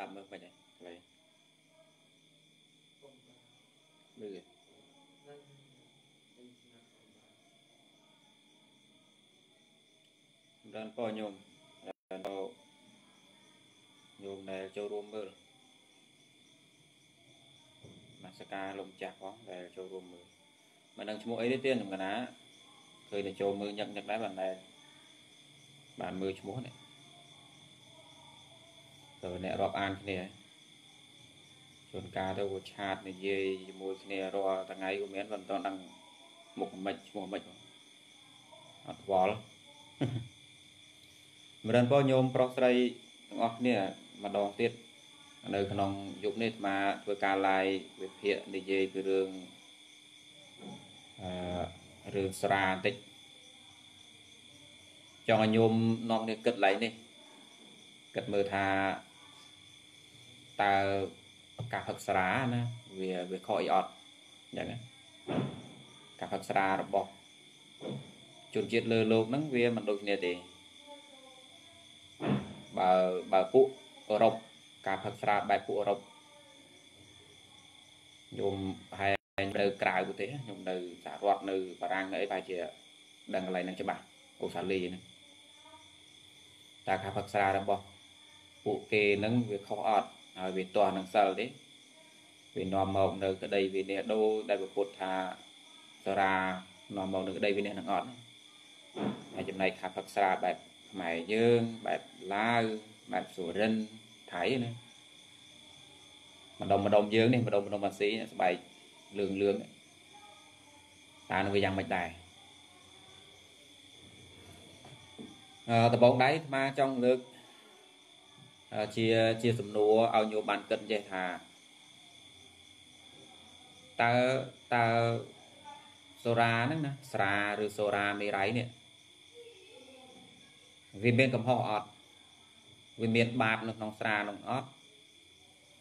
ស្ដាប់មើលមិនហ្នឹងកន្លែងលឺទេដល់ពោញោមដល់ញោមដែលចូលរួមមើលមកសកាលំចាស់ផងដែលចូលរួមមើលមិនដឹងឈ្មោះអីទេទៀតខ្ញុំកណាឃើញតែចូលមើលញឹកញឹកដែរបានដែរបានមើលឈ្មោះនេះ ទៅអ្នករាប់អានគ្នាជួនកាលទៅវាឆាតនិយាយជាមួយគ្នារាល់ថ្ងៃក៏មានមិនតដឹងមុខមិនឈ្មោះមិនអត់វល់ម្រិនពោញោមប្រុសស្រីទាំងអស់គ្នាម្ដងទៀតនៅក្នុងយុគនេះអាធ្វើការ live វិភាគនិយាយពីរឿងអឺរឿងស្រាបន្តិចចង់ឲ្យញោមនាំគ្នាគិតឡើងនេះគិតមើលថា តើការផឹកស្រាណាវាវាខុសអីអត់អញ្ចឹងការផឹកស្រារបស់ជនជាតិលើโลกហ្នឹងវាមិនដូចគ្នាទេបើបើពួកអឺរ៉ុបការផឹកស្រាបែបពួកអឺរ៉ុបខ្ញុំហែងនៅក្រៅប្រទេសខ្ញុំនៅសហរដ្ឋនៅបារាំងអីប្រហែលជាដឹងកន្លែងហ្នឹងច្បាស់អូស្ត្រាលីហ្នឹងតែការផឹកស្រារបស់ពួកគេហ្នឹងវាខុសអត់ ហើយវាទាស់នឹងសិលទេវានាំមកនៅក្តីវិន័យដូរដែលពុទ្ធថាសារានាំមកនៅក្តីវិន័យនឹងអត់ហើយចំណែកខាផឹកស្រាបែបខ្មែរយើងបែបឡាវបែបសុរិនថៃណាម្ដុំម្ដុំយើងនេះម្ដុំម្ដុំអាស៊ីស្បែកលឿងលឿងតើនឹងវាយ៉ាងម៉េចដែរអឺដបងដៃអាត្មាចង់លើក ជាជាសំណួរឲ្យញោមបានគិតចេះថាតើតើសូរ៉ាហ្នឹងណាស្រាឬសូរ៉ាមេរ៉ៃនេះវាមានកំហុសអត់វាមានបាបនៅក្នុងស្រានោះអត់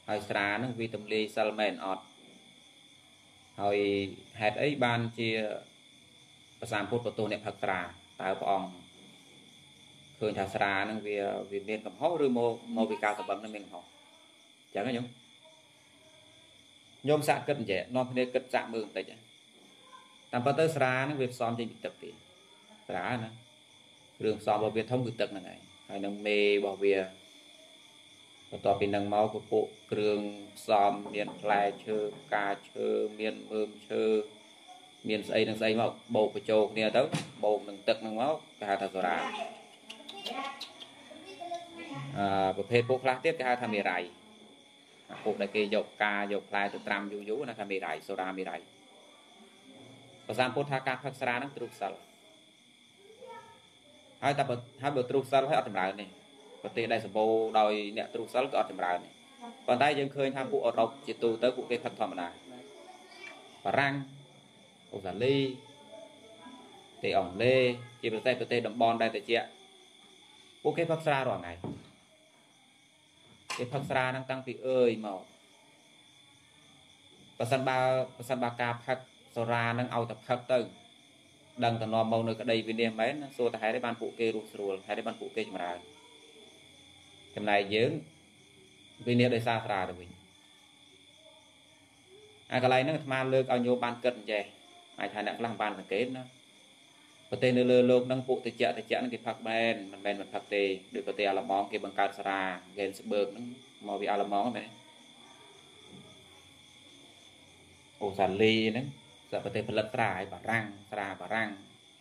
ហើយស្រាហ្នឹងវាទម្លាយសិលមែនអត់ហើយហេតុអីបានជាប្រសាពុទ្ធបន្ទោសអ្នកផឹកស្រាតើព្រះអង្គ ឃើញថាស្រាហ្នឹងវាវាមានកំហុសឬមកមកពីការសម្បឹងហ្នឹងមានកំហុសអញ្ចឹងខ្ញុំខ្ញុំសាក់គិតអញ្ចឹងនាំគ្នាគិតសាក់មើលបន្តិចតាមពិតទៅស្រាហ្នឹងវាផ្សំចេញពីទឹកទេស្រាណាគ្រឿងផ្សំរបស់វាធំគឺទឹកហ្នឹងឯងហើយនឹងមេរបស់វាបន្ទាប់ពីនឹងមកពពុះគ្រឿងផ្សំមានផ្លែឈើផ្កាឈើមានមើមឈើមានស្អីនឹងស្អីមកបោកបញ្ចូលគ្នាទៅបោកនឹងទឹកនឹងមកគេហៅថាសូរ៉ា អឺប្រភេទពួកខ្លះទៀតគេហៅថាមេរ៉ៃពួកដែលគេយកការយកផ្លែទៅត្រាំយូរយូរណាថាមេរ៉ៃសូរ៉ាមេរ៉ៃប្រសាពុទ្ធថាការផឹកស្រាហ្នឹងទ្រុបសិលហើយតែហើយបើទ្រុបសិលហើយអត់ចម្រើនទេប្រទេសដែលសម្បូរដោយអ្នកទ្រុបសិលក៏អត់ចម្រើនទេប៉ុន្តែយើងឃើញថាពួកអឺរ៉ុបជាទូទៅពួកគេផឹកធម្មតាបារាំងអូស្ត្រាលីប្រទេសអង់គ្លេសជាប្រទេសប្រទេសតំបន់ដែលត្រជាក់ ពួកគេផឹកស្រារាល់ថ្ងៃគេផឹកស្រាហ្នឹងតាំងពីអើយមកបើសិនបើបើសិនបើការផឹកសូរ៉ាហ្នឹងឲ្យតែផឹកទៅដឹងតំណមមកនៅក្តីវិនិច្ឆ័យមែនសួរតែហេតុអីបានពួកគេរស់ស្រួលហេតុអីបានពួកគេចម្រើនចំណែកយើងវិនិច្ឆ័យដោយសារស្រាទៅវិញអាកន្លែងហ្នឹងអាត្មាលើកឲ្យញោមបានគិតអញ្ចេះអាចថាអ្នកខ្លះបានសង្កេតណា ប្រទេសនៅលើលោកហ្នឹងពួកតិចតិចហ្នឹងគេផឹកមែនមិនមែនមិនផឹកទេដូចប្រទេសអាល្លឺម៉ង់គេបង្កើតស្រាហ្គេនស្បឺកហ្នឹងមកពីអាល្លឺម៉ង់មែនអូសាលីហ្នឹងសាប្រទេសផលិតស្រាឲ្យបារាំងស្រាបារាំង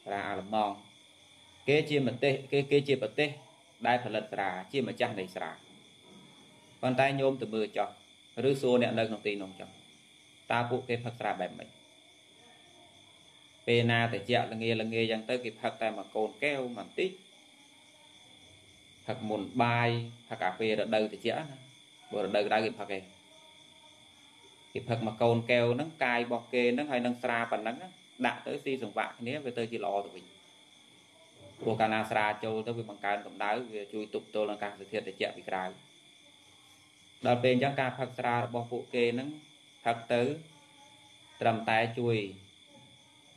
ស្រាអាល្លឺម៉ង់គេជាប្រទេសគេគេជាប្រទេស ដែលផលិតស្រាជាម្ចាស់នៃស្រាប៉ុន្តែញោមទៅមើលចោះឬសួរអ្នកនៅក្នុងទីនោះចោះតើពួកគេផឹកស្រាបែបម៉េច ពេលណាតិចល្ងាល្ងាយ៉ាងទៅគេផឹកតែមួយកូនកែវបន្តិចផឹកមុនបាយផឹកកាហ្វេរដូវតិចណាបើរដូវក្តៅគេផឹកឯងគេផឹកមួយកូនកែវហ្នឹងកាយរបស់គេហ្នឹងហើយនឹងស្រាប៉ុណ្ណឹងដាក់ទៅស៊ីសង្វាក់គ្នាវាទៅជាល្អទៅវិញព្រោះកាលណាស្រាចូលទៅវាបង្កើនកម្ដៅវាជួយទប់ទល់នឹងអាកាសធាតុត្រជាក់ពីក្រៅដល់ពេលអញ្ចឹងការផឹកស្រារបស់ពួកគេហ្នឹងផឹកទៅត្រឹមតែជួយ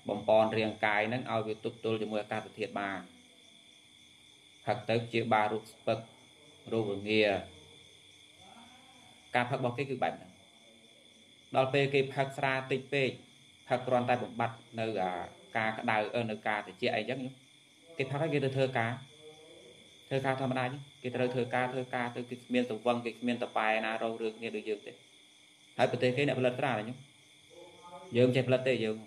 បំពន់រាងកាយហ្នឹងឲ្យវាទប់ទល់ជាមួយអាកាសធាតុបានផឹកទៅជាបារោគស្ពឹករោគរងាការផឹករបស់គេគឺបែបហ្នឹងដល់ពេលគេផឹកស្រាតិចពេកផឹកគ្រាន់តែបំបត្តិនៅការក្តៅនៅការត្រជាក់អីចឹងគេផឹកហើយគេទៅធ្វើការធ្វើការធម្មតាគេត្រូវធ្វើការធ្វើការទៅគេគ្មានសង្វឹងគេគ្មានតប៉ែណារោរឿងគ្នាដូចយើងទេហើយប្រទេសគេអ្នកផលិតស្រាខ្ញុំយើងចេះផលិតទេយើង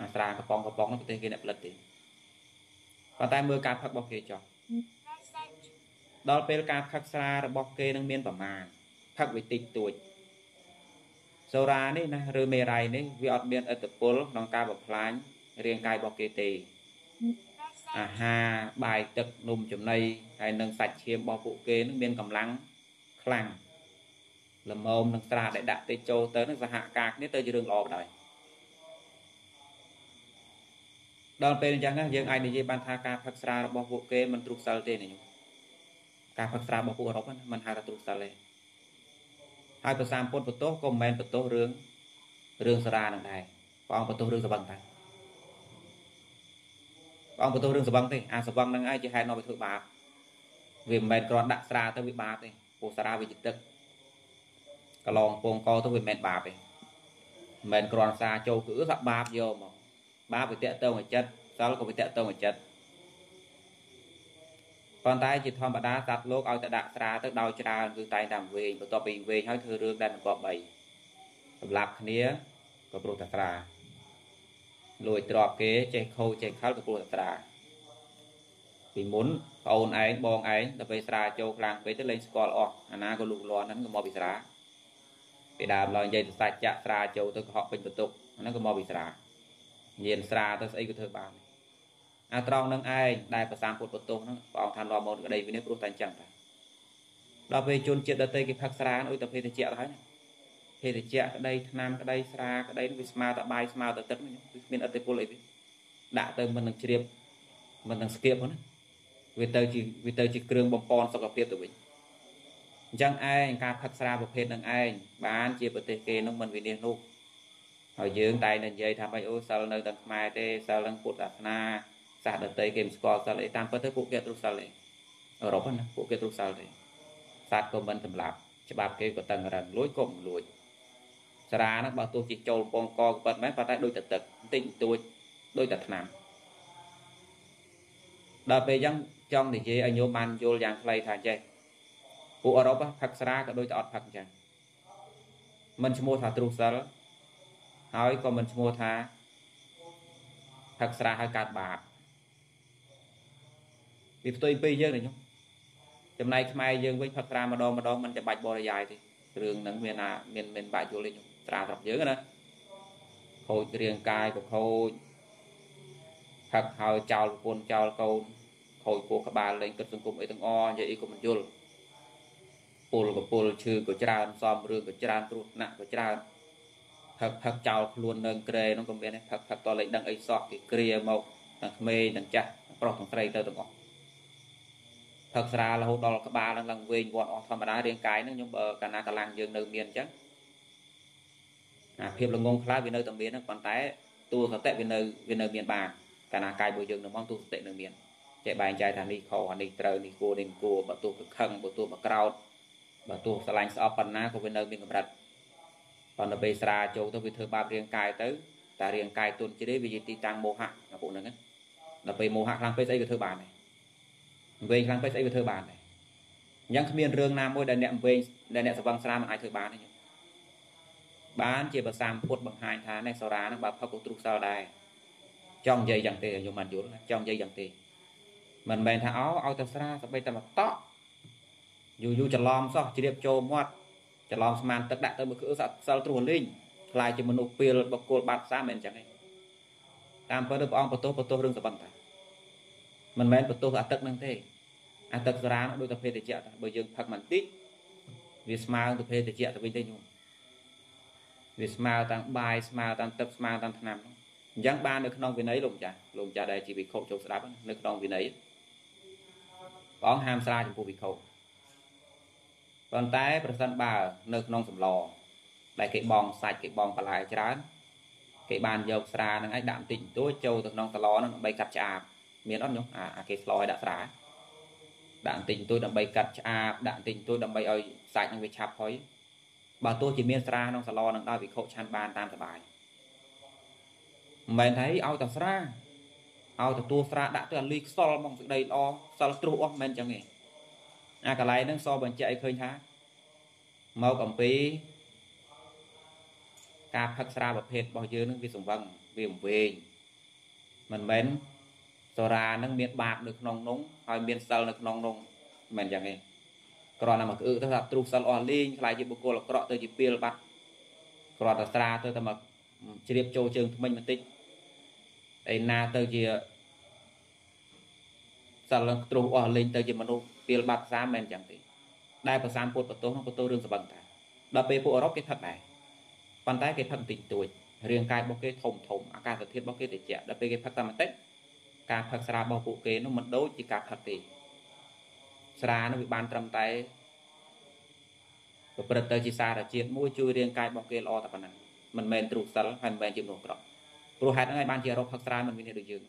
អាស្រាកំប៉ុងកំប៉ុងនោះប្រទេសគេអ្នកផលិតទេប៉ុន្តែមើលការផឹករបស់គេចុះដល់ពេលការផឹកស្រារបស់គេនឹងមានប្រមាណផឹកវិតិចទួចសូរ៉ានេះណាឬមេរ៉ៃនេះវាអត់មានឥទ្ធិពលក្នុងការបំផ្លាញរាងកាយរបស់គេទេអាហារបាយទឹកនំចំណីហើយនឹងសាច់ឈាមរបស់ពួកគេនឹងមានកម្លាំងខ្លាំងល្មមនឹងស្រាដែលដាក់ទៅចូលទៅនឹងសហការគ្នាទៅជារឿងល្អបណ្ដោយ ដល់ពេលអញ្ចឹងយើងអាចនិយាយបានថាការផឹកស្រារបស់ពួកគេមិនទ្រុបសិលទេណាញោមការផឹកស្រារបស់ពួកអឺរ៉ុបហ្នឹងมันហៅថាទ្រុបសិលទេហើយប្រសាមពុទ្ធបន្ទោសក៏មិនមែនបន្ទោសរឿងរឿងសារានឹងដែរព្រះអង្គបន្ទោសរឿងសវឹងតាព្រះអង្គបន្ទោសរឿងសវឹងទេអាសវឹងហ្នឹងឯងជាហេតុនាំឲ្យធ្វើបាបវាមិនមែនគ្រាន់ដាក់ស្រាទៅវាបាបទេពោសារាវាជាទឹកកន្លងពងកទៅវាមិនមែនបាបទេមិនមែនគ្រាន់សាចូលគឺថាបាបយកមក បាបវាតកតងឲ្យចិត្តសិលក៏វាតកតងឲ្យចិត្តប៉ុន្តែជាធម្មតាសត្វលោកឲ្យតែដាក់ស្រាទៅដោយច្រើនគឺតែងតែវែងបន្ទាប់ពីវែងហើយធ្វើរឿងដែលមិនគប្បីសម្រាប់គ្នាក៏ព្រោះតែស្រាលួចទ្របគេចេះខូចចេះខលក៏ព្រោះតែស្រាពីមុនប្អូនឯងបងឯងដល់ពេលស្រាចូលខ្លាំងពេកទៅលេងស្គាល់អស់អាណាក៏លូកលាន់ហ្នឹងក៏មកពីស្រាពីដើមឡើយនិយាយទៅសាច់ចាក់ស្រាចូលទៅកុហកពេញបន្ទុកហ្នឹងក៏មកពីស្រា ញៀនស្រាទៅស្អីក៏ធ្វើបានអាត្រង់នឹងឯងដែលប្រសាពុទ្ធបន្ទោសហ្នឹងព្រះអង្គថានាំមកក្តីវិនិច្ឆ័យព្រោះតែអញ្ចឹងតាដល់ពេលជនជាតិដតីគេផឹកស្រាអុយតែភេទជ្ជៈទៅហើយភេទជ្ជៈក្តីថ្នាំក្តីស្រាក្តីវាស្មើតែបាយស្មើតែទឹកវាគ្មានអតិពលអីទេដាក់ទៅមិននឹងជ្រាបមិននឹងស្គៀបហ្នឹងវាទៅជាវាទៅជាគ្រឿងបំពន់សុខភាពទៅវិញអញ្ចឹងឯងការផឹកស្រាប្រភេទនឹងឯងបានជាប្រទេសគេនឹងមិនវិនិច្ឆ័យនោះ ហើយយើងតែនិយាយថាមិនអូសិលនៅទាំងខ្មែរទេសិលនឹងពុទ្ធសាសនាសាសដតីគេមិនស្គាល់សិលអីតាមពិតទៅពួកគេទ្រុសិលទេអឺរ៉ុបណាពួកគេទ្រុសិលទេសត្វក៏មិនសម្លាប់ច្បាប់គេក៏តឹងរឹងលួចក៏មិនលួចសារាហ្នឹងបើទោះជាចូលពងកក៏ប៉ិតមែនប៉ុន្តែដូចតែទឹកបន្តិចបន្តួចដូចតែថ្នាំដល់ពេលអញ្ចឹងចង់និយាយឲ្យញោមបានយល់យ៉ាងខ្លីថាចេះពួកអឺរ៉ុបផឹកស្រាក៏ដូចតែអត់ផឹកអញ្ចឹងមិនឈ្មោះថាទ្រុសិល ហើយក៏មិនឈ្មោះថាផឹកស្រាហើយកើតបាបវាផ្ទុយពីយើងណាញោមចំណែកខ្មែរយើងវិញផឹកស្រាម្ដងម្ដងមិនចាំបាច់បរិយាយទេរឿងហ្នឹងមានណាមានមានបាក់យល់ទេញោមស្រាស្រាប់យើងណាខូចរាងកាយក៏ខូចផឹកហើយចោលប្រពន្ធចោលកូនខូចពោះក្បាលលេងគិតសង្គមអីទាំងអស់និយាយអីក៏មិនយល់ពលកពលឈឺក៏ច្រើនសំរឿងក៏ច្រើនគ្រោះថ្នាក់ក៏ច្រើន ផឹកផឹកចោលខ្លួននៅក្រែនោះក៏មានផឹកផឹកតលេងដឹងអីសោះគេគ្រាមកទាំងក្មេងទាំងចាស់ប្រុសទាំងស្រីទៅទាំងអស់ផឹកស្រារហូតដល់ក្បាលនឹងឡើងវែងវាត់អស់ធម្មតារាងកាយនឹងខ្ញុំបើកាលណាកម្លាំងយើងនៅមានអញ្ចឹងអាភាពល្ងងខ្លះវានៅតែមានហ្នឹងប៉ុន្តែទូសតិវានៅវានៅមានបានកាលណាកាយរបស់យើងនៅមកទូសតិនៅមានចេះបែងចែកថានេះខុសអានេះត្រូវនេះគួរនេះគួរបើទោះប្រខឹងបើទោះបក្រោតបើទោះស្រឡាញ់ស្អប់ប៉ុណ្ណាក៏វានៅមានកម្រិត ប៉ុន្តែពេលស្រាចូលទៅវាធ្វើបាបរាងកាយទៅតែរាងកាយទុនជ្រេវាជាទីតាំងមោហៈអាពួកហ្នឹងដល់ពេលមោហៈខ្លាំងពេកស្អីក៏ធ្វើបានដែរវែងខ្លាំងពេកស្អីក៏ធ្វើបានដែរអញ្ចឹងគ្មានរឿងណាមួយដែលអ្នកវែងដែលអ្នកសវឹងស្រាមិនអាចធ្វើបានទេបានជាប្រសាមពុទ្ធបង្ហាញថានេះសូរាហ្នឹងបើផឹកក៏ទ្រុសសិលដែរចង់និយាយយ៉ាងទេខ្ញុំមិនយល់ចង់និយាយយ៉ាងទេមិនមែនថាអោឲ្យតែស្រាសម្បីតែមកតក់យូរយូរច្រឡំសោះជ្រាបចូលមាត់ ច្រឡំស្មានទឹកដាក់ទៅមួយគឺសិលទ្រោះលេងខ្លាយជាមនុស្សពីលបកគលបាត់សាមិនអញ្ចឹងទេតាមពិតព្រះអង្គបន្ទោសបន្ទោសរឿងសបੰតាមិនមែនបន្ទោសអាទឹកនឹងទេអាទឹកសារាដូចតែភេទតិចតាបើយើងផឹកបន្តិចវាស្មើទៅភេទតិចទៅវិញទេញោមវាស្មើតាមបាយស្មើតាមទឹកស្មើតាមថ្នាំអញ្ចឹងបាននៅក្នុងវិន័យលោកម្ចាស់លោកម្ចាស់ដែលជាវិខុចូលស្ដាប់នៅក្នុងវិន័យព្រះអង្គហាមស្រាចំពោះវិខុ ប៉ុន្តែប្រសិនបើនៅក្នុងសម្លដែលគេបងសាច់គេបងបន្លែច្រើនគេបានយកស្រាហ្នឹងឯងដាក់បន្តិចបន្តួចចូលទៅក្នុងស្លហ្នឹងដើម្បីកាត់ឆ្អាបមានអត់ញោមអាគេស្លឲ្យដាក់ស្រាដាក់បន្តិចបន្តួចដើម្បីកាត់ឆ្អាបដាក់បន្តិចបន្តួចដើម្បីឲ្យសាច់ហ្នឹងវាឆាប់ហុយបើទោះជាមានស្រាក្នុងសាឡនឹងដោយវិខុឆាន់បានតាមសបាយមិនមែនថាឲ្យតែស្រាឲ្យទទួលស្រាដាក់ទៅអាលីខ្សលមកសេចក្តីល្អខ្សលត្រុះអស់មិនមែនចឹងទេ អាកន្លែងហ្នឹងសបញ្ជាក់ឲ្យឃើញថាមកអំពីការផឹកស្រាប្រភេទរបស់យើងនឹងវាសង្វឹងវាវែងមិនមែនសូរ៉ានឹងមានបាបនៅក្នុងនោះហើយមានសិលនៅក្នុងនោះមិនមែនចឹងទេគ្រាន់តែមកក្អឺទៅថាទ្រុះសិលអស់លេងខ្លាយជាបុគ្គលអាក្រក់ទៅជាពីលបាត់គ្រាន់តែស្រាទៅតែមកជ្រាបចូលជើងថ្មិញបន្តិចឯណាទៅជា សិលទ្រុះអស់លេងទៅជាមនុស្សពីលបាត់សាមិនមែនចឹងទេដែលប្រសាមពុទ្ធបន្ទោសនោះបន្ទោសរឿងសបឹងតាដល់ពេលពួកអឺរ៉ុបគេផឹកដែរប៉ុន្តែគេផឹកបន្តិចតួចរាងកាយរបស់គេធំធំអាកាសធាតុរបស់គេត្រជាក់ដល់ពេលគេផឹកតាមបន្តិចការផឹកស្រារបស់ពួកគេនោះមិនដូចជាការផឹកទេស្រានោះវាបានត្រឹមតែប្រព្រឹត្តទៅជាសារជាតិមួយជួយរាងកាយរបស់គេល្អតែប៉ុណ្ណឹងមិនមែនទ្រុសិលហើយមិនមែនជាមនុស្សក្រក់ព្រោះហេតុហ្នឹងហើយបានជារកផឹកស្រាមិនមានដូចយើង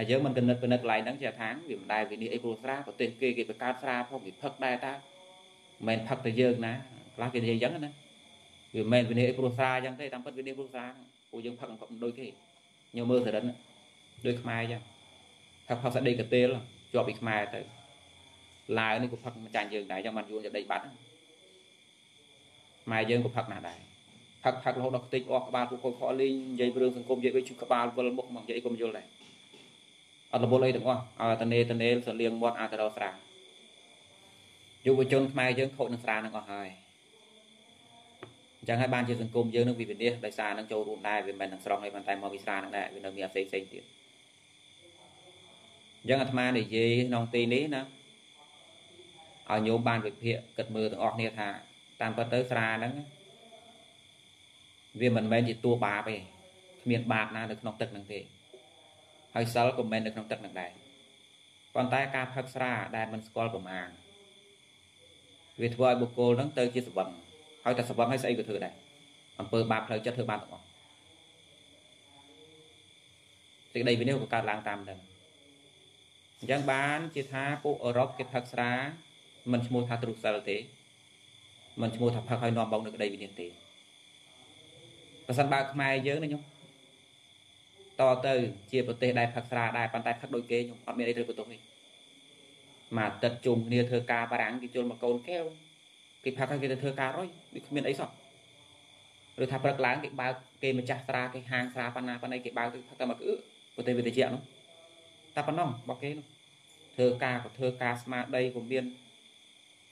ហើយយើងមិនគណិតពិនិត្យកន្លែងហ្នឹងជាថាវាមិនដែលវិនិច្ឆ័យអីព្រោះស្រាប្រទេសគេគេបង្កើតស្រាផងគេផឹកដែរតាមិនមែនផឹកទៅយើងណាខ្លះគេនិយាយអញ្ចឹងណាវាមិនមែនវិនិច្ឆ័យអីព្រោះស្រាអញ្ចឹងទេតាមពិតវិនិច្ឆ័យព្រោះស្រាពួកយើងផឹកមិនដូចគេញោមមើលសរិនដូចខ្មែរអញ្ចឹងផឹកផឹកស្ដីកាទេលជាប់ពីខ្មែរទៅឡាវនេះក៏ផឹកមិនចាញ់យើងដែរអញ្ចឹងបានយួនទៅដីបាត់ខ្មែរយើងក៏ផឹកណាស់ដែរផឹកផឹករហូតដល់ខ្ទេចអស់ក្បាលពួកកូនខលលេងនិយាយរឿងសង្គមនិយាយដូចជិះក្បាលវិលមុខមកនិយាយអីក៏មិនយល់ដែរ អត់រវល់អីទាំងអស់ឲ្យតនេតនេសលៀងមាត់អាចទៅរកស្រាយុវជនខ្មែរយើងខូចនឹងស្រានឹងអស់ហើយអញ្ចឹងហើយបានជាសង្គមយើងនឹងវិវិនិច្ឆ័យដោយសារនឹងចូលរួមដែរវាមិនមែនទាំងស្រុងទេប៉ុន្តែមកវិស្រានឹងដែរវានៅមានផ្សេងផ្សេងទៀតអញ្ចឹងអាត្មានិយាយក្នុងទីនេះណាឲ្យញោមបានវិភាគគិតមើលទាំងអស់គ្នាថា តាមពិតទៅស្រាហ្នឹងវាមិនមែនជាតួបាបទេគ្មានបាបណានៅក្នុងទឹកហ្នឹងទេ ហើយសិលក៏មិនមែននៅក្នុងទឹកហ្នឹងដែរប៉ុន្តែការផឹកស្រាដែលមិនស្គាល់ប្រមាណវាធ្វើឲ្យបុគ្គលហ្នឹងទៅជាសវឹងហើយតែសវឹងហើយស្អីក៏ធ្វើដែរអំពើបាបផ្លូវចិត្តធ្វើបានទាំងអស់សេចក្តីវិនិច្ឆ័យក៏កើតឡើងតាមនឹងអញ្ចឹងបានជាថាពួកអឺរ៉ុបគេផឹកស្រាមិនឈ្មោះថាទ្រុសិលទេមិនឈ្មោះថាផឹកឲ្យនាំបងនៅក្តីវិនិច្ឆ័យទេប្រសិនបើខ្មែរយើងណាខ្ញុំ តទៅជាប្រទេសដែលផឹកស្រាដែរប៉ុន្តែផឹកដូចគេខ្ញុំអត់មានអីត្រូវបន្ទោសទេមកទឹកជុំគ្នាធ្វើការបារាំងគេជុលមកកូនកែវគេផឹកហើយគេទៅធ្វើការរុយវាគ្មានអីសោះឬថាព្រឹកឡើងគេបើកគេម្ចាស់ស្រាគេហាងស្រាប៉ុណ្ណាប៉ុណ្ណីគេបើកទៅផឹកតែមកគឺប្រទេសវិទ្យានោះតែប៉ុណ្ណោះរបស់គេនោះធ្វើការក៏ធ្វើការស្មារតីក៏មាន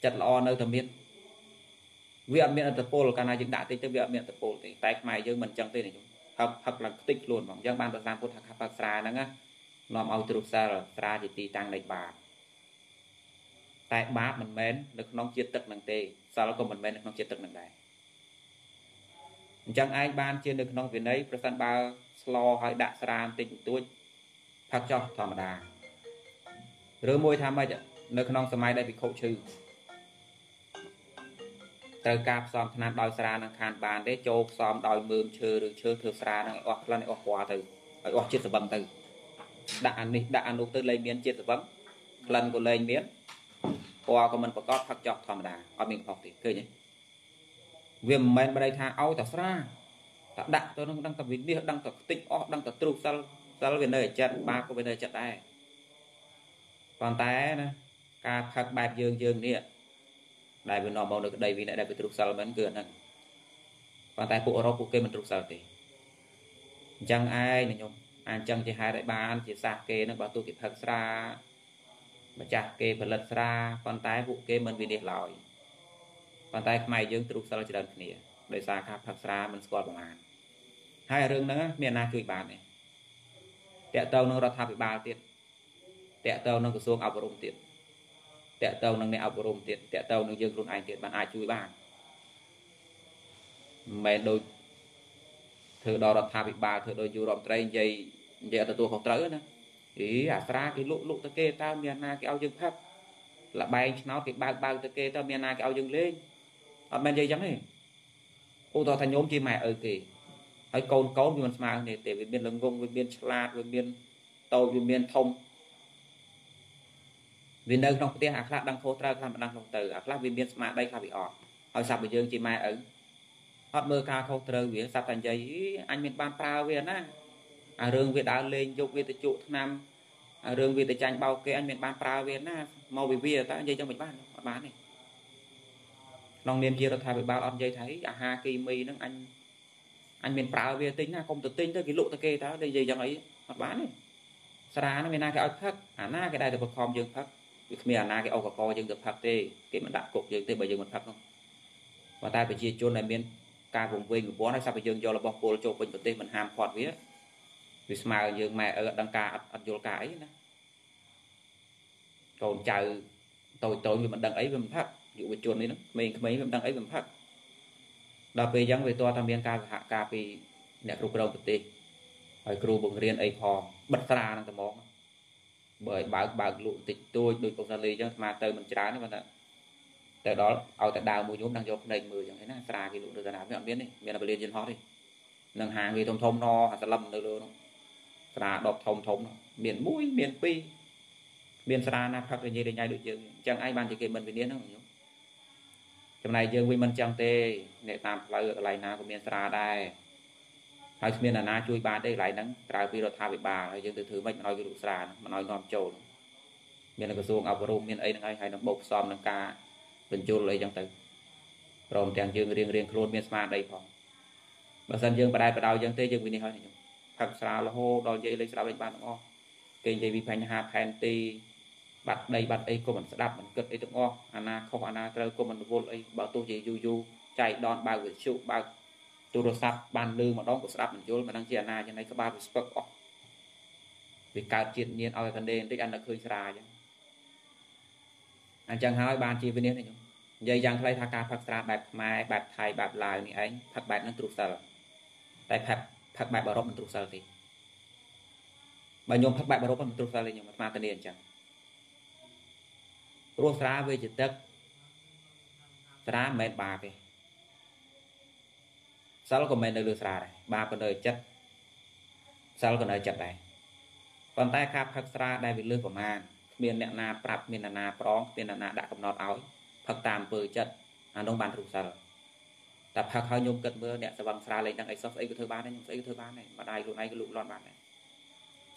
ចិត្តល្អនៅតែមានវាអត់មានអត្តពលកាលណាយើងដាក់តិចទៅវាអត់មានអត្តពលទេតែខ្មែរយើងមិនអញ្ចឹងទេណាខ្ញុំ ផឹកផឹកឡើងខ្ទេចខ្លួនហ្មងអញ្ចឹងបានប្រសាពុទ្ធថាផឹកស្រាហ្នឹងណានាំឲ្យទ្រុសិលស្រាជាទីតាំងនៃបាបតែបាបមិនមែននៅក្នុងជាតិទឹកនឹងទេសលក៏មិនមែននៅក្នុងជាតិទឹកនឹងដែរអញ្ចឹងឯងបានជានៅក្នុងវិន័យប្រសិនបើស្លឲ្យដាក់ស្រាបន្តិចបន្តួចផឹកចោះធម្មតាឬមួយថាម៉េចនៅក្នុងសម័យដែលពិខុឈឺ ត្រូវការផ្សំថ្នាំដោយស្រានឹងខានបានទេចូលផ្សំដោយមើមឈើឬឈើធ្វើស្រានឹងឲ្យអស់ក្លិនឲ្យអស់ពណ៌ទៅឲ្យអស់ជាតិសបឹងទៅដាក់អានេះដាក់អានោះទៅលែងមានជាតិសបឹងក្លិនក៏លែងមានពណ៌ក៏មិនប្រកបផឹកចោះធម្មតាអត់មានខុសទេឃើញទេវាមិនមែនបដិថាឲ្យតែស្រាតែដាក់ទៅនឹងដឹងតែវិនិច្ឆ័យដឹងតែខ្ទេចអស់ដឹងតែទ្រុសសិលសិលវានៅចិត្តបាបក៏វានៅចិត្តដែរប៉ុន្តែណាការផឹកបែបយើងយើងនេះ ដែលវានាំមកនៅក្តីវិន័យដែលវាទ្រុសសិលមិនគឺអាហ្នឹងប៉ុន្តែពួកអឺរ៉ុបពួកគេមិនទ្រុសសិលទេអញ្ចឹងឯងខ្ញុំអញ្ចឹងជាហេតុឲ្យបាន ជាសាសគេនឹងបើទោះគេផឹកស្រាម្ចាស់គេផលិតស្រាប៉ុន្តែពួកគេមិនវិនិច្ឆ័យឡើយប៉ុន្តែខ្មែរយើងទ្រុសសិលច្រើនគ្នាដោយសារការផឹកស្រាមិនស្គាល់ប្រមាណហើយរឿងហ្នឹងមានណាជួយបានទេតកតងនឹងរដ្ឋាភិបាលទៀតតកតងនឹងក្រសួងអប់រំទៀត តកតងនឹងអ្នកអប់រំទៀតតកតងនឹងយើងខ្លួនឯងទៀតបានអាចជួយបានមិនមែនដូចធ្វើដល់រដ្ឋាភិបាលធ្វើដោយយុរដ្ឋមន្ត្រីនិយាយនិយាយអត់ទទួលខុសត្រូវណាអីអាស្រាគេលក់លក់ទៅគេតើមានណាគេឲ្យយើងផឹកលបែងឆ្នោតគេបើកបើកទៅគេតើមានណាគេឲ្យយើងលេងអត់មែននិយាយចឹងទេឧទាហរណ៍ថាញោមជាម៉ែឪគេហើយកូនកូនវាមិនស្មើគ្នាទេវាមានល្ងងវាមានឆ្លាតវាមានតូចវាមានធំ វានៅក្នុងផ្ទះអាខ្លះដឹងខុសត្រូវខ្លះមិនដឹងខុសទៅអាខ្លះវាមានស្មារតីខ្លះវាអត់ហឲ្យសັບរបស់យើងជាម៉ែឪអត់មើលការខុសត្រូវវាសັບតែនិយាយអញមានបានប្រើវាណាអារឿងវាដើរលេងយកវាទៅជក់ឆ្នាំអារឿងវាទៅចាញ់បោកគេអញមានបានប្រើវាណាមកវិវាតើនិយាយចឹងមិនបានអត់បានទេក្នុងនាមជារដ្ឋាភិបាលអត់និយាយថាអាហារគីមីហ្នឹងអញអញមានប្រើវាទិញណាកុំទៅទិញទៅគេលក់ទៅគេតើនិយាយយ៉ាងអីអត់បានទេស្រាហ្នឹងមានណាគេឲ្យផឹកអាណាគេដែរទៅបង្ខំយើងផឹក វាគ្មានអាណាគេអុកកកយើងទៅផឹកទេគេមិនដាក់គុកយើងទេបើយើងមិនផឹកនោះប៉ុន្តែប្រជាជនដែលមានការវង្វេងប្រព័ន្ធហើយសាប់តែយើងយករបស់ពលចូលពេញប្រទេសមិនហាមឃាត់វាវាស្មើយើងម៉ែអឺអត់ដឹងការអត់អត់យល់ការអីណាកូនចៅតូចតូចវាមិនដឹងអីវាមិនផឹកយុវជននេះហ្នឹងក្មេងៗវាមិនដឹងអីវាមិនផឹកដល់ពេលអញ្ចឹងវាតើថាមានការសហការពីអ្នកគ្រប់គ្រងប្រទេសហើយគ្រូបង្រៀនអីផងបិទស្រាហ្នឹងតែមក បើឲ្យបើកបើកលក់តិចតួចដូចពុកសាលីអញ្ចឹងស្មាទៅមិនច្រើនទេប៉ុន្តែទៅដល់ឲ្យតែដើមមួយញោមនឹងយកភ្នែកមើលអញ្ចឹងឯណាស្រាគេលក់នៅតាណាវាអត់មានទេមានតែពលានយន្តហោះទេនឹងហាងគេធំធំណអាស្លឹមនៅលើនោះស្រាដប់ធំធំមានមួយមានពីរមានស្រាណាផឹករញ៉េរញ៉ៃដូចយើងអញ្ចឹងឯងបានជាគេមិនវិនិច្ឆ័យហ្នឹងញោមចំណែកយើងវិញមិនចឹងទេអ្នកតាមផ្លូវកន្លែងណាក៏មានស្រាដែរ ហើយគ្មានអាណាជួយបានទេកន្លែងហ្នឹងក្រៅពីរដ្ឋាភិបាលហើយយើងទៅធ្វើម៉េចមិនឲ្យគេលក់ស្រាមិនឲ្យនាំចូលមានក្រសួងអប់រំមានអីហ្នឹងហើយហើយនឹងបូកផ្សំនឹងការបញ្ជូលអីចឹងទៅព្រមទាំងយើងរៀងរៀងខ្លួនមានស្មារតីផងបើសិនយើងបដែតបដោយចឹងទេយើងវិនិច្ឆ័យហើយខ្ញុំផឹកស្រារហូតដល់និយាយលេខស្ដាប់លេខបានទាំងអស់គេនិយាយពីបញ្ហាផែនទីបាត់ដីបាត់អីក៏មិនស្ដាប់មិនគិតអីទាំងអស់អាណាខុសអាណាត្រូវក៏មិនរវល់អីបើទោះជាយូរយូរចែកដនបើកវិទ្យុបើក ទូរស័ព្ទបានលឺម្ដងក៏ស្ដាប់មិនយល់មិនដឹងជាអាណាយ៉ាងណីក្បាលវាស្ពឹកអស់វាកើតជាតិញៀនឲ្យកណ្ដេបន្តិចអានតែឃើញស្រាអញ្ចឹងអញ្ចឹងហើយបានជាវិនិច្ឆ័យនេះខ្ញុំនិយាយយ៉ាងខ្លីថាការផឹកស្រាបែបខ្មែរបែបថៃបែបឡាវនេះឯងផឹកបែបហ្នឹងទ្រុសិលតែផឹកផឹកបែបអឺរ៉ុបមិនទ្រុសិលទេបើខ្ញុំផឹកបែបអឺរ៉ុបមិនទ្រុសិលទេខ្ញុំអាត្មាទៅនេះអញ្ចឹងព្រោះស្រាវាជាទឹកស្រាមិនមែនបាបទេ សិលក៏មិននៅលើស្រាដែរបាបក៏នៅចិត្តសិលក៏នៅចិត្តដែរប៉ុន្តែការផឹកស្រាដែលវាលើសប្រមាណគ្មានអ្នកណាប្រាប់មានអ្នកណាប្រងគ្មានអ្នកណាដាក់កំណត់ឲ្យផឹកតាមអំពើចិត្តអានោះបានទ្រុសិលតែផឹកហើយខ្ញុំគិតមើលអ្នកស្វឹងស្រាលេងដឹងអីសោះស្អីក៏ធ្វើបានដែរខ្ញុំស្អីក៏ធ្វើបានដែរម្ដាយខ្លួនឯងក៏លូកលាន់បានដែរ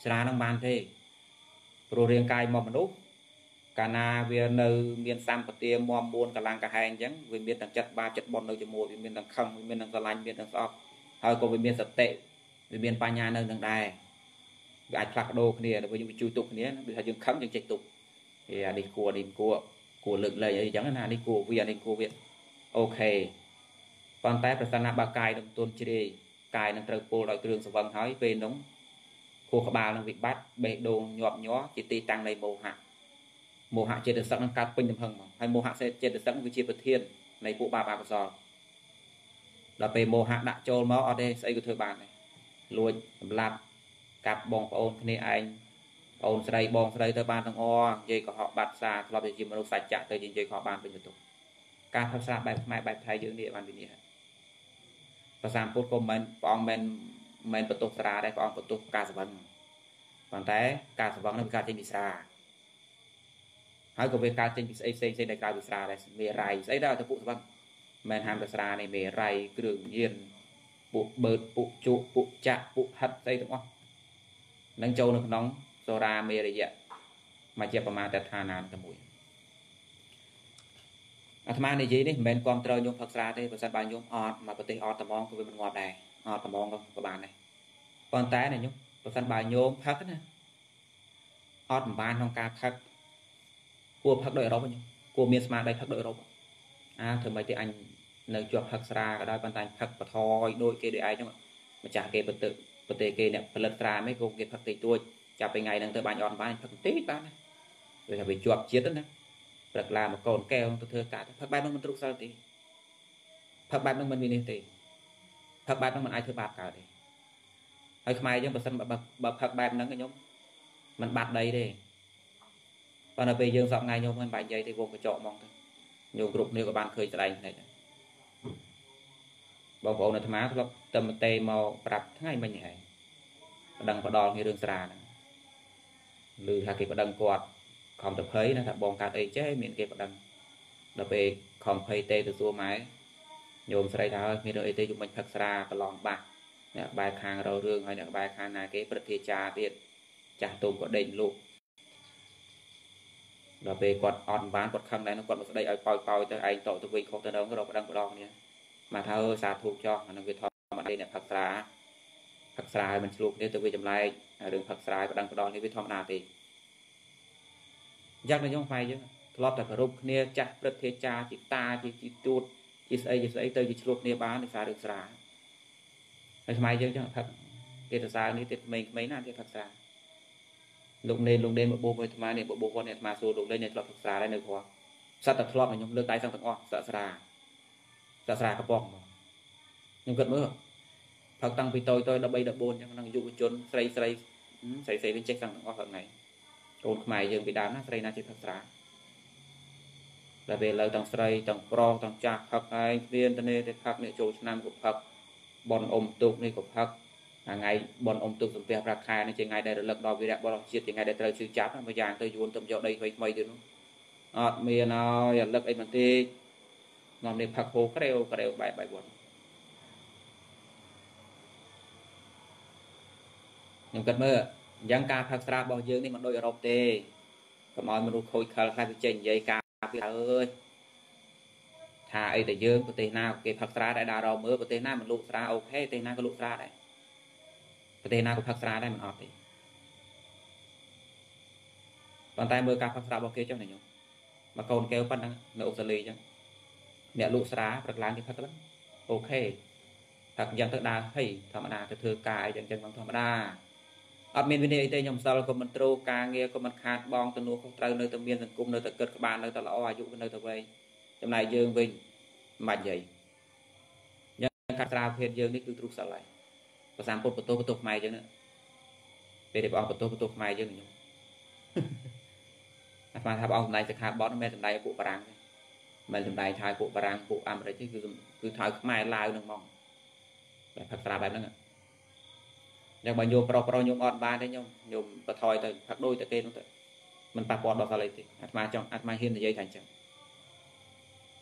ស្រានឹងបានទេព្រោះរាងកាយមកមនុស្ស កាលណាវានៅ មានសម្បទាមមមួនកម្លាំងកាហែងអញ្ចឹងវាមានទាំងចិត្តបាបចិត្តបន់នៅជាមួយវាមានទាំងខឹងវាមានទាំងស្រឡាញ់មានទាំងស្អប់ហើយក៏វាមានសតិវាមានបញ្ញានៅនឹងដែរវាអាចផ្លាស់ប្ដូរគ្នាដើម្បីយើងជួយទុកគ្នាដូចថាយើងខឹងយើងចេះទុកឯអានេះគួរនេះគួរគួរលើកលែងអីអញ្ចឹងណានេះគួរវានេះគួរវាអូខេប៉ុន្តែប្រសិនណាបើកាយនឹងទុនជ្រាយកាយនឹងត្រូវពោលដោយគ្រឿងសង្វឹងហើយពេលនោះខួរក្បាលនឹងវិបត្តិបេះដូងញាប់ញ័រជាទីតាំងនៃមោហៈ មោហៈចេតសិកនឹងកើតពេញទំហឹងមកហើយមោហៈចេតសិកវាជាប្រធាននៃពួកបាបអកុសលដល់ពេលមោហៈដាក់ចូលមកអត់ទេស្អីក៏ធ្វើបានដែរលួចសម្លាប់កាប់បងប្អូនគ្នាឯងអូនស្រីបងស្រីទៅបានទាំងអនិយាយកុហកបាត់សាធ្លាប់តែជាមនុស្សសាច់ចាក់ទៅនិយាយកុហកបានពេញបន្ទុកការផឹកស្រាបែបខ្មែរបែបថៃយើងនេះបានវិនិច្ឆ័យប្រសាពុទ្ធក៏មិនព្រះអង្គមិនមិនបន្ទោសស្រាដែរព្រះអង្គបន្ទោសការសវឹងប៉ុន្តែការសវឹងនឹងការចេញពីស្រា ហើយក៏វាកើតចេញពីស្អីផ្សេងផ្សេងដែលក្រៅពីស្រាដែរមេរ័យស្អីដែរទៅពួកសវឹងមិនហាមតែស្រានេះមេរ័យគ្រឿងញៀនពួកបឺតពួកជក់ពួកចាក់ពួកហិតស្អីទាំងអស់នឹងចូលនៅក្នុងសូរាមេរយៈមកជាប្រមាទដ្ឋានាតែមួយអាត្មានិយាយនេះមិនមែនគ្រប់ត្រូវញោមផឹកស្រាទេបើសិនបើញោមអត់មកប្រទេសអត់ត្មងក៏វាមិនងាប់ដែរអត់ត្មងក៏បានដែរប៉ុន្តែណាញោមបើសិនបើញោមផឹកណាអត់មិនបានក្នុងការផឹក គួរផឹកដោយអឺរ៉ុបញោមគួរមានស្មារតីផឹកដោយអឺរ៉ុបអាធ្វើម៉េចទេអញនៅជាប់ផឹកស្រាក៏ដោយប៉ុន្តែផឹកបថយដូចគេដូចឯងហ្នឹងម្ចាស់គេប្រទេសប្រទេសគេអ្នកផលិតស្រាមិនក៏គេផឹកតិចតួចចាប់ពីថ្ងៃហ្នឹងទៅបាញ់អត់បានផឹកបន្តិចបានណាវាថាវាជាប់ជាតិណាព្រឹកឡាមកកូនកែវទៅធ្វើការផឹកបែបហ្នឹងមិនទ្រុកសិលទេផឹកបែបហ្នឹងមិនមាននេះទេផឹកបែបហ្នឹងមិនអាចធ្វើបាបកើតទេហើយខ្មែរយើងបើសិនបើផឹកបែបហ្នឹងខ្ញុំមិនបាត់ដីទេ ប៉ុន្តែពេលយើងសពថ្ងៃខ្ញុំមិនបាច់និយាយទេវងកញ្ចក់ហ្មងទៅញោមគ្រប់គ្នាក៏បានឃើញស្ដែងភ្នែកដែរបងប្អូនអាត្មាធ្លាប់តែមកទេមកប្រាប់ថ្ងៃមិញហ្នឹងប្តឹងផ្ដាល់គ្នារឿងស្រាហ្នឹងឮថាគេប្តឹងគាត់ខំទៅភ័យណាថាបងកើតអីចេះមានគេប្តឹងដល់ពេលខំភ័យទេទៅសួរម៉ែញោមស្រីថាហើយមានរឿងអីទេយំមិញផឹកស្រាកន្លងបាសអ្នកបែរខាងរោរឿងហើយអ្នកបែរខាងណាគេព្រឹទ្ធាចារទៀតចាស់ទុំក៏ដេញលក់ ដល់ពេលគាត់អត់បានគាត់ខឹងដែរគាត់មកស្ដីឲ្យប៉ោយប៉ោយទៅឯងតទៅវិញខុសទៅដល់រកប្តឹងម្ដងនេះមកថាអើសាធុចោះអានឹងវាធម្មតាអ្នកផឹកស្រាផឹកស្រាឲ្យមិនឆ្លុះគ្នាទៅវាចម្លែករឿងផឹកស្រាប្តឹងម្ដងនេះវាធម្មតាទេយ៉ាងណាយើងផ្នែកយើងធ្លាប់តែគោរពគ្នាចាស់ព្រឹទ្ធាចារជាតាជាជីទួតជាស្អីជាស្អីទៅជាឆ្លុះគ្នាបានដោយសាររឿងស្រាហើយខ្មែរយើងចឹងផឹកគេទៅសារនេះទៀតក្មេងៗណាទៀតផឹកស្រា លោកនេនលោកនេនបបោមួយអាត្មានេះបបោគាត់នេះអាត្មាសួរលោកលេងនេះធ្លាប់ផឹកស្រាដែរនៅព្រោះសត្វតែធ្លាប់ខ្ញុំលើកដៃសឹងទាំងអស់សត្វស្រាសត្វស្រាកប៉ុងខ្ញុំគិតមើលផឹកតាំងពីតូចតូច13 14ចឹងនឹងយុវជនស្រីស្រីស្រីស្រីវិញចេះសឹងទាំងអស់ហ្នឹងកូនខ្មែរយើងពីដើមណាស្រីណាចេះផឹកស្រាតែពេលឥឡូវទាំងស្រីទាំងប្រុសទាំងចាស់ផឹកឯងគ្មានទៅនេះទៅផឹកនេះចូលឆ្នាំក៏ផឹកបនអុំទុកនេះក៏ផឹក ថ្ងៃបនអុំទុកសំពះប្រាក់ខែនេះជាថ្ងៃដែលរលឹកដល់វីរៈបរិជាតិជាថ្ងៃដែលត្រូវជឿចាប់មួយយ៉ាងទៅយួនទៅយកដីថ្មីថ្មីទៀតនោះអត់មានឲ្យរលឹកអីបន្តិចនាំនេះផឹកហូក្រេវក្រេវបែបបែបវត្តខ្ញុំគិតមើលអញ្ចឹងការផឹកស្រារបស់យើងនេះមិនដូចអឺរ៉ុបទេកុំឲ្យមនុស្សខូចខលខ្លះទៅចេញនិយាយការពីអើយថាអីតែយើងប្រទេសណាគេផឹកស្រាដែរដើររមើលប្រទេសណាមិនលក់ស្រាអូខេប្រទេសណាក៏លក់ស្រាដែរ ប្រទេសណាក៏ផឹកស្រាដែរមិនអត់ទេប៉ុន្តែមើលការផឹកស្រារបស់គេចុះណាញោមមកកូនកែវប៉ុណ្ណឹងនៅអូស្ត្រាលីអញ្ចឹងអ្នកលក់ស្រាព្រឹកឡើងគេផឹកទៅអូខេផឹកអញ្ចឹងទៅដើរហីធម្មតាទៅធ្វើការអីអញ្ចឹងធម្មតាអត់មានវិន័យអីទេខ្ញុំសិលក៏មិនត្រូការងារក៏មិនខាតបងទៅនោះខុសត្រូវនៅតែមានសង្គមនៅតែគិតក្បាលនៅតែល្អអាយុនៅតែវែងចំណែកយើងវិញមិនបាច់និយាយយ៉ាងកាត្រាភេទយើងនេះគឺទ្រុសិលហើយ ប្រសាពុទ្ធបន្ទោបន្ទោខ្មែរយើងនេះពេលព្រះអង្គបន្ទោបន្ទោខ្មែរយើងខ្ញុំអាត្មាថាព្រះអង្គសម្ដែងសិក្ខាបទមិនមែនសម្ដែងពួកបារាំងទេមិនសម្ដែងថាពួកបារាំងពួកអាមេរិកទេគឺគឺថៅខ្មែរឡាវនឹងហ្មងតែផឹកស្រាបែបហ្នឹងយ៉ាងបើញោមប្រុសប្រុសញោមអត់បានទេញោមញោមបថយទៅផឹកដូចតែគេនោះទៅមិនប៉ះពាល់ដល់សាលីទេអាត្មាចង់អាត្មាហ៊ាននិយាយថាអញ្ចឹង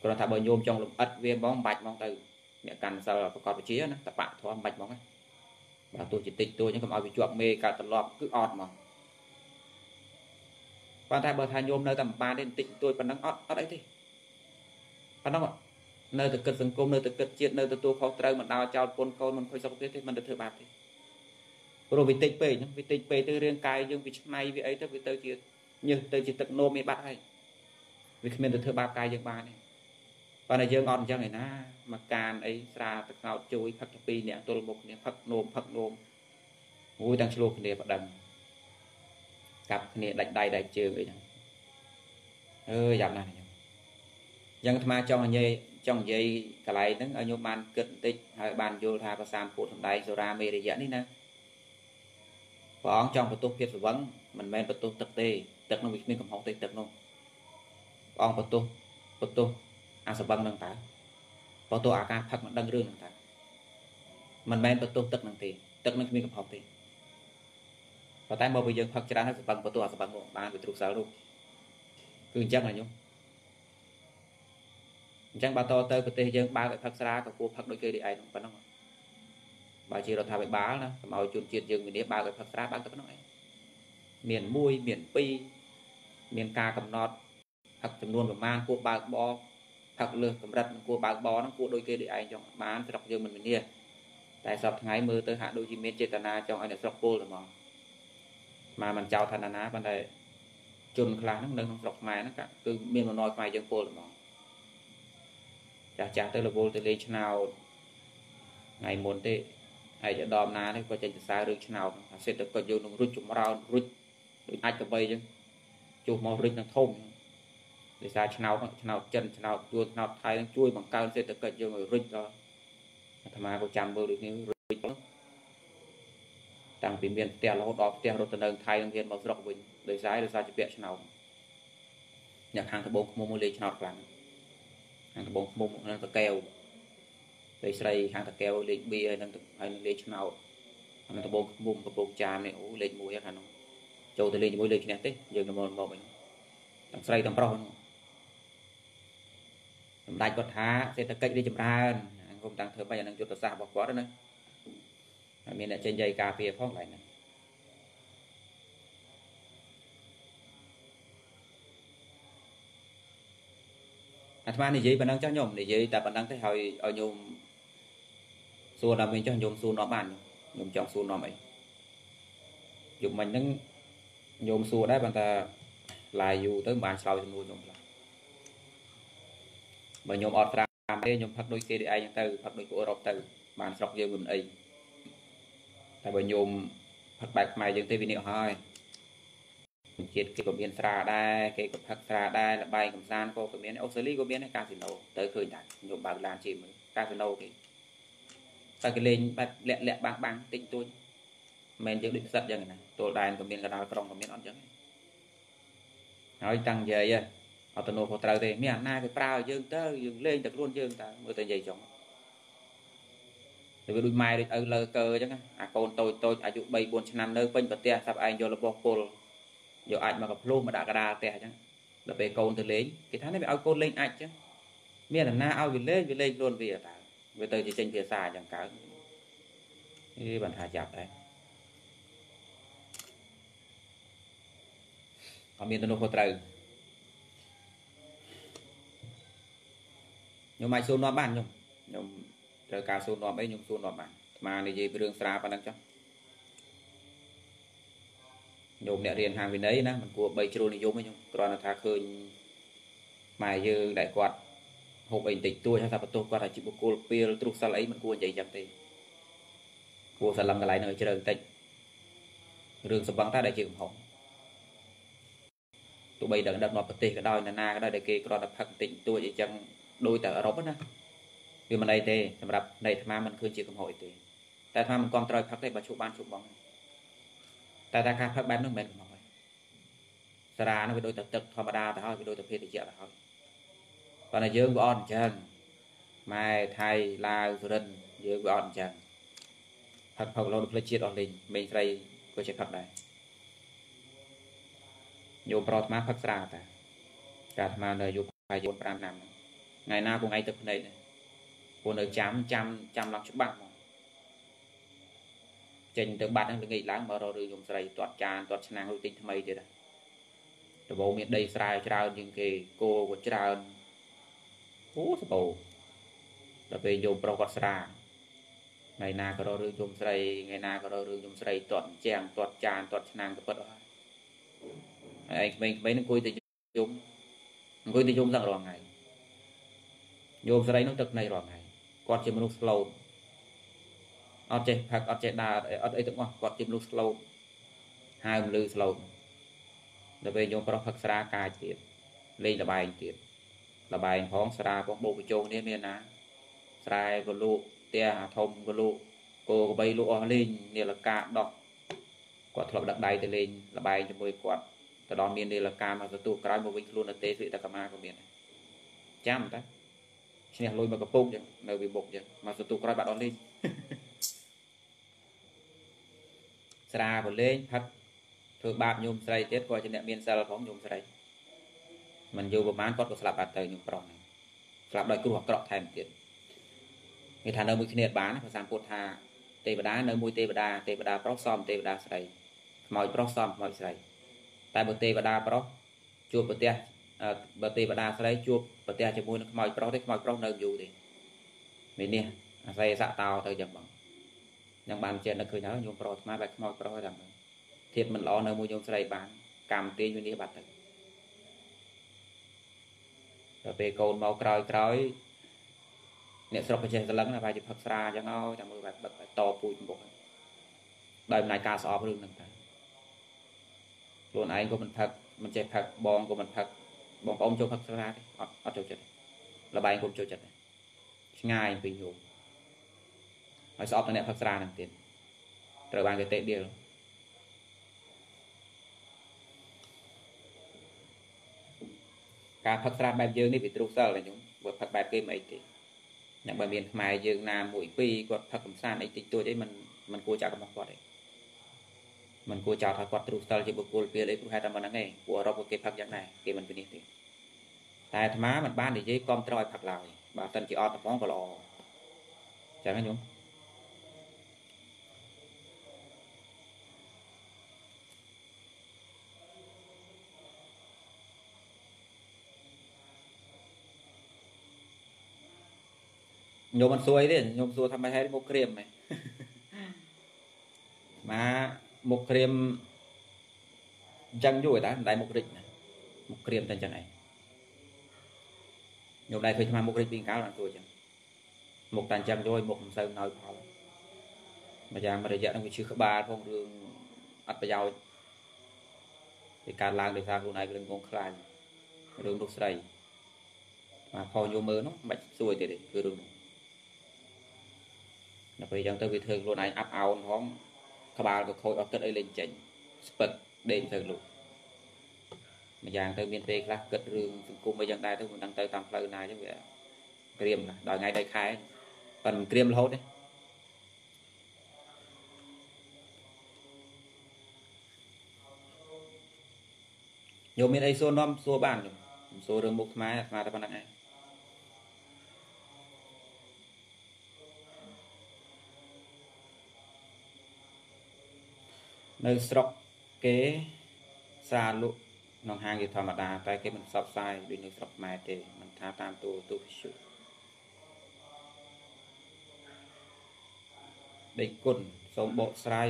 គ្រាន់ថាបើញោមចង់លំអិតវាហ្មងបាច់ហ្មងទៅអ្នកកាន់សិលប្រកបវិជាណាតបៈធម៌បាច់ហ្មងណា បើទោះជាតិចតួអញ្ចឹងកុំឲ្យវាជាប់មេកើតត្រឡប់គឺអត់ហ្មងប៉ុន្តែបើថាញោមនៅតែមិនបានទេបន្តិចតួចប៉ុណ្ណឹងអត់អត់អីទេប៉ុណ្ណឹងនៅតែគិតសង្គមនៅតែគិតជាតិនៅទទួលខុសត្រូវមិនដោចោលពុនកូនមិនខុសសុខភាពទេមិនទៅធ្វើបាបទេព្រោះវាតិចពេកវាតិចពេកទៅរាងកាយយើងវាឆ្នៃវាអីទៅវាទៅជាញើសទៅជាទឹកនោមមានបាត់ហើយវាគ្មានទៅធ្វើបាបកាយយើងបានទេ ប៉ុន្តែយើងអត់អញ្ចឹងឯណាមកកានអីស្រាទឹកកោតជួយផឹកទៅពីរអ្នកទល់មុខគ្នាផឹកនោមផឹកនោមមួយទាំងឆ្លោះគ្នាប្តឹងកាប់គ្នាដាច់ដៃដាច់ជើងអីហ្នឹងអើយយ៉ាប់ណាស់ខ្ញុំយ៉ាងអាត្មាចង់និយាយចង់និយាយកន្លែងហ្នឹងឲ្យញោមបានគិតបន្តិចហើយបានយល់ថាភាសាពុទ្ធសំដែងសូរាមេរយៈនេះណាព្រះអង្គចង់បន្ទោសភាពស្វឹងមិនមែនបន្ទោសទឹកទេទឹកនោះវាគ្មានកំហុសទេទឹកនោះព្រះអង្គបន្ទោសបន្ទោស អាស្វឹងនឹងតើបន្ទោសអាការផឹកមិនដឹងរឿងនឹងតើមិនមែនបន្ទោសទឹកនឹងទេទឹកនឹងគ្មានកំហុសទេប៉ុន្តែមកពេលយើងផឹកច្រើនហើយស្វឹងបន្ទោសអាស្វឹងមកបានវាទ្រុសាល់នោះគឺអញ្ចឹងណាញោមអញ្ចឹងបើតទៅប្រទេសយើងបើកឲ្យផឹកស្រាក៏គួរផឹកដូចគេនេះឯងប៉ុណ្ណឹងបើជារដ្ឋាភិបាលណាកុំឲ្យជនជាតិយើងវិនិច្ឆ័យបើកឲ្យផឹកស្រាបើកទៅប៉ុណ្ណឹងឯងមាន1មាន2មានការកំណត់ផឹកចំនួនប្រមាណគួរបើកបរ ផឹកលើសកម្រិតនឹងគួរបើកបរហ្នឹងគួរដូចគេដូចឯងចង់បានស្រុកយើងមិនវិនិច្ឆ័យតែសពថ្ងៃមើលទៅហាក់ដូចជាមានចេតនាចង់ឲ្យអ្នកស្រុកពលតែហ្មងមកមិនចោលឋានណាប៉ុន្តែជនខ្លះហ្នឹងនៅក្នុងស្រុកខ្មែរហ្នឹងគឺមានបំណយខ្មែរយើងពលតែហ្មងចាស់ចាស់ទៅរវល់ទៅលេងឆ្នោតថ្ងៃមុនទេហើយចដំណានេះក៏ចេញសរសើររឿងឆ្នោតអាសេដ្ឋកិច្ចយើងនឹងរុចចម្រើនរុចដូចអាចកបីអញ្ចឹងជួសមករុចនឹងធំ ដោយសារឆ្នោតឆ្នោតចិនឆ្នោតយួនឆ្នោតថៃនឹងជួយបង្កើនសេដ្ឋកិច្ចយើងឲ្យរុចដល់អាត្មាក៏ចាំមើលដូចនេះរុចតាំងពីមានផ្ទះរហូតដល់ផ្ទះរត់ទៅនៅថៃនឹងហ៊ានមកស្រុកវិញដោយសារដោយសារជាពាក់ឆ្នោតអ្នកខាងត្បូងខ្មុំមួយលេខឆ្នោតខ្លាំងខាងត្បូងខ្មុំនឹងតកែវស្រីស្រីខាងតាកែវលេខ2ហើយនឹងហើយនឹងលេខឆ្នោតនឹងដបងមុំកំពង់ចាមនេះអូលេខ1ហ្នឹងខាងនោះចូលទៅលេខជាមួយលេខឈ្នះទេយើងទៅមកមកវិញទាំងស្រីទាំងប្រុសហ្នឹង សម្ដេចគាត់ថាសេដ្ឋកិច្ចរីចម្រើនគុំតាំងធ្វើបែបអានឹងយុទ្ធសាស្ត្ររបស់គាត់ណាហើយមានអ្នកចេញយាយការពារផងឡើយហ្នឹងអាត្មានិយាយប៉ុណ្ណឹងចុះញោមនិយាយតែប៉ុណ្ណឹងទេហើយឲ្យញោមសួរដល់វិញចុះញោមសួរនាំបានញោមចង់សួរនាំអីយប់មិញហ្នឹងញោមសួរដែរប៉ុន្តែឡាយយូរទៅមិនបានឆ្លើយសំណួរញោមខ្លះបើញោមអត់ត្រាំទេញោមផឹកដូចគេឯងទៅផឹកដូចពួកអឺរ៉ុបទៅបានស្រុកយើងមិនអីតែបើញោមផឹកបែបខ្មែរយើងទេវានេះអស់ហើយជាតិគេក៏មានស្រាដែរគេក៏ផឹកស្រាដែរលបែងកំសាន្តក៏មានអូស្ត្រាលីក៏មានកាស៊ីណូទៅឃើញដែរញោមបើកឡានជិះមើលកាស៊ីណូគេតែគេលេងបែបលាក់លាក់បាំងបាំងតិចតួចមិនយើងដូចផ្សិតយ៉ាងណាទល់ដែនក៏មានកណ្ដាលក្រុងក៏មានអត់ចឹងហើយតាំងនិយាយ អត់ទៅនោះក៏ត្រូវទេមានអាណាគេប្រើយើងទៅយើងលេងតែខ្លួនយើងតើមើលតែនិយាយចុងទៅវាដូចម៉ែដូចឪលើកើអញ្ចឹងអាកូនតូចតូចអាយុ3 4ឆ្នាំនៅពេញប្រទេសសាប់ឯងយករបស់ពលយកអាចមកកភ្លោះមកដាក់កដាលផ្ទះអញ្ចឹងដល់ពេលកូនទៅលេងគេថានេះវាឲ្យកូនលេងអាចអញ្ចឹងមានអាណាឲ្យវាលេងវាលេងខ្លួនវាតើវាទៅជាចេញភាសាអញ្ចឹងកើតអីបានថាចាប់ដែរអត់មានទៅនោះក៏ត្រូវ ខ្ញុំអាចសួរនាំបានខ្ញុំខ្ញុំត្រូវការសួរនាំអីខ្ញុំសួរនាំបានអាត្មានិយាយពីរឿងស្រាប៉ុណ្ណឹងចុះញោមអ្នករៀនហាវិន័យណាមិនគួរបីជ្រុលនិយមទេខ្ញុំគ្រាន់តែថាឃើញម៉ែយើងដែលគាត់ហូបអីបន្តិចតួចហើយថាបន្ទោសគាត់ថាជាបុគ្គលពៀលទ្រុសសិលអីមិនគួរនិយាយចឹងទេគួរស្រឡឹងកន្លែងនៅជ្រៅបន្តិចរឿងសម្បង់តែដែលជាកំហុសទោះបីតែដឹកនាំប្រទេសក៏ដោយណានាក៏ដោយដែលគេគ្រាន់តែផឹកបន្តិចតួចអីចឹង ដោយតែអឺរ៉ុបណាវាមិនអីទេសម្រាប់នៃអាត្មាមិនឃើញជាកំហុសអីទេតែអាត្មាមិនគ្រប់ត្រូវផឹកទេបើជួបបានជួបបងតែតែការផឹកបែបហ្នឹងមិនមែនកំហុសទេសារ៉ាហ្នឹងវាដូចតែទឹកធម្មតាទៅហើយវាដូចតែភេទជ្ជៈទៅហើយប៉ុន្តែយើងវាអត់អញ្ចឹងម៉ែថៃឡាវសុរិនយើងវាអត់អញ្ចឹងផឹកផឹកលោដូចផ្លេចជាតិអស់លេងមេងស្រីក៏ចេះផឹកដែរយោប្រអាត្មាផឹកស្រាតាការអាត្មានៅយុប្រហែល4 5ឆ្នាំ ថ្ងៃណាក៏ថ្ងៃទឹកភ្នែកដែរពួកនៅចាំចាំចាំឡើងច្បាស់មកចេញទៅបាត់ហ្នឹងល្ងាចឡើងមករកឬយំស្រីទាត់ចានទាត់ឆ្នាំងរួចទិញថ្មីទៀតដបោមានដីស្រែច្រើនជាងគេគោក៏ច្រើនអូសបោដល់ពេលយកប្រុសគាត់ស្រាថ្ងៃណាក៏រករឿងយំស្រីថ្ងៃណាក៏រករឿងយំស្រីទាត់ជាងទាត់ចានទាត់ឆ្នាំងទៅពិតអស់ហើយឯងក្មេងៗនឹងអង្គុយទៅយំអង្គុយទៅយំទាំងរាល់ថ្ងៃ យោមស្រីនោះទឹកនៃរាល់ថ្ងៃគាត់ជាមនុស្សស្លូតអត់ចេះផឹកអត់ចេះដើរអត់អីទាំងអស់គាត់ជាមនុស្សស្លូតហើមលឺស្លូតដល់ពេលយោមប្រុសផឹកស្រាកាយទៀតលេងលបែងទៀតលបែងផងស្រាផងបោកបញ្ចោនេះមានណា ស្រែក៏លក់ផ្ទះអាធំក៏លក់គោក្របីលក់អស់លេងនាឡកាដោះគាត់ធ្លាប់ដឹកដៃទៅលេងលបែងជាមួយគាត់ទៅដល់មាននាឡកាមកទទួលក្រោយមកវិញខ្លួននៅទេស្លៀកតែកម្មាក៏មានចាំតា ឈ្នះលុយមកកំពុងចឹងនៅវាបុកចឹងមកទទួលក្រោយបាត់អស់លេងស្រាក៏លេងផឹកធ្វើបាបញោមស្រីទៀតគាត់ជាអ្នកមានសិលផងញោមស្រីមិនយូរប្រហែលគាត់ក៏ស្លាប់បាត់ទៅញោមប្រុសហ្នឹងស្លាប់ដោយគ្រោះអាក្រក់ថែមទៀតគេថានៅមួយគ្នាបានភាសាពុទ្ធថាទេវតានៅមួយទេវតាទេវតាប្រុសសមទេវតាស្រីខ្មោចប្រុសសមខ្មោចស្រីតែបើទេវតាប្រុសជួបប្រទេស បើទេវតាស្រីជួបប្រទេសជាមួយនឹងខ្មោចប្រុសទេខ្មោចប្រុសនៅយូរទេមាននេះអាស្រ័យស័កតោទៅចឹងបងយ៉ាងបានចេះនឹកឃើញហើយញោមប្រុសអាត្មាបែបខ្មោចប្រុសតែធៀបមិនល្អនៅមួយញោមស្រីបាន កម្មទាញវិនិច្ឆ័យបាត់ទៅដល់ពេលកូនមកក្រោយក្រោយអ្នកស្រុកក៏ចេះសលឹងណាបែរជាផឹកស្រាអញ្ចឹងហើយតែមើលបែបដឹកតពូជមុខដោយអំណាចការស្អប់រឿងហ្នឹងតែខ្លួនឯងក៏មិនផឹកមិនចេះផឹកបងក៏មិនផឹក បងប្អូនចូលផឹកស្រាទេអត់អត់ចូលចិត្តលបែងគុំចូលចិត្តទេឆ្ងាយពីញោមហើយស្អប់តែអ្នកផឹកស្រាហ្នឹងទៀតត្រូវបានគេតេដៀលការផឹកស្រាបែបយើងនេះវាទ្រុសសិលតែញោមបើផឹកបែបគេមិនអីទេអ្នកបើមានខ្មែរយើងណាមួយពីរគាត់ផឹកកំសាន្តអីតិចតួចអីមិនមិនគួរចាក់របស់គាត់ទេ មិនគួរចោទថាគាត់ទ្រុសសិលជាបុគ្គលពីអីព្រោះហេតុតែមិនហ្នឹងឯងពួកអឺរ៉ុបគេផឹកយ៉ាងណាគេមិនវិនិច្ឆ័យទេតែអាត្មាមិនបាននិយាយគ្រប់ត្រឲ្យផាត់ឡើយបើសិនជាអត់តំងក៏ល្អចឹងណាញោមញោមមិនសួរអីទេញោមសួរថាម៉េចហើយមុខក្រៀមហ៎មកមុ ខក្រៀមអញ្ចឹងយូរតែមិនដែរមុខរិចណាមុខក្រៀមតែអញ្ចឹងឯងញោមដែរឃើញស្មាមុខរិចពីកាលអត់សួរអញ្ចឹងមុខតែអញ្ចឹងយយមុខមិនសូវណោយផលម្យ៉ាងរយៈនឹងវាឈឺក្បាលផងរឿងអត់ប្រយោជន៍ពីការឡើងដោយសារខ្លួនឯងរឿងងងខ្លាញ់រឿងលោកស្រីមកខោញោមមើលនោះមិនបាច់សួរទេទេគឺរឿងនោះដល់ពេលអញ្ចឹងទៅវាធ្វើខ្លួនឯងអាប់អោនផង ក្បាលក៏ខូចអត់គិតអីលេងចេញស្ពឹកដេកទៅលោកម្យ៉ាងទៅមានពេលខ្លះគិតរឿងសង្គមអីយ៉ាងដែរទៅមិនដឹងទៅតាមផ្លូវណាអញ្ចឹងវាក្រៀមដល់ថ្ងៃដៃខែប៉ុន្តែមិនក្រៀមរហូតទេញោមមានអីសួរនាំសួរបានខ្ញុំសួររឿងមុខខ្មែរអាត្មាតែប៉ុណ្្នឹងឯង នៅស្រុកគេសាលក់ក្នុងហាងជាធម្មតា តែគេមិនផ្សព្វផ្សាយដូចនៅស្រុកខ្មែរទេមិនថាតាមទូទូវិទ្យុដេកគុណសូមបកស្រាយ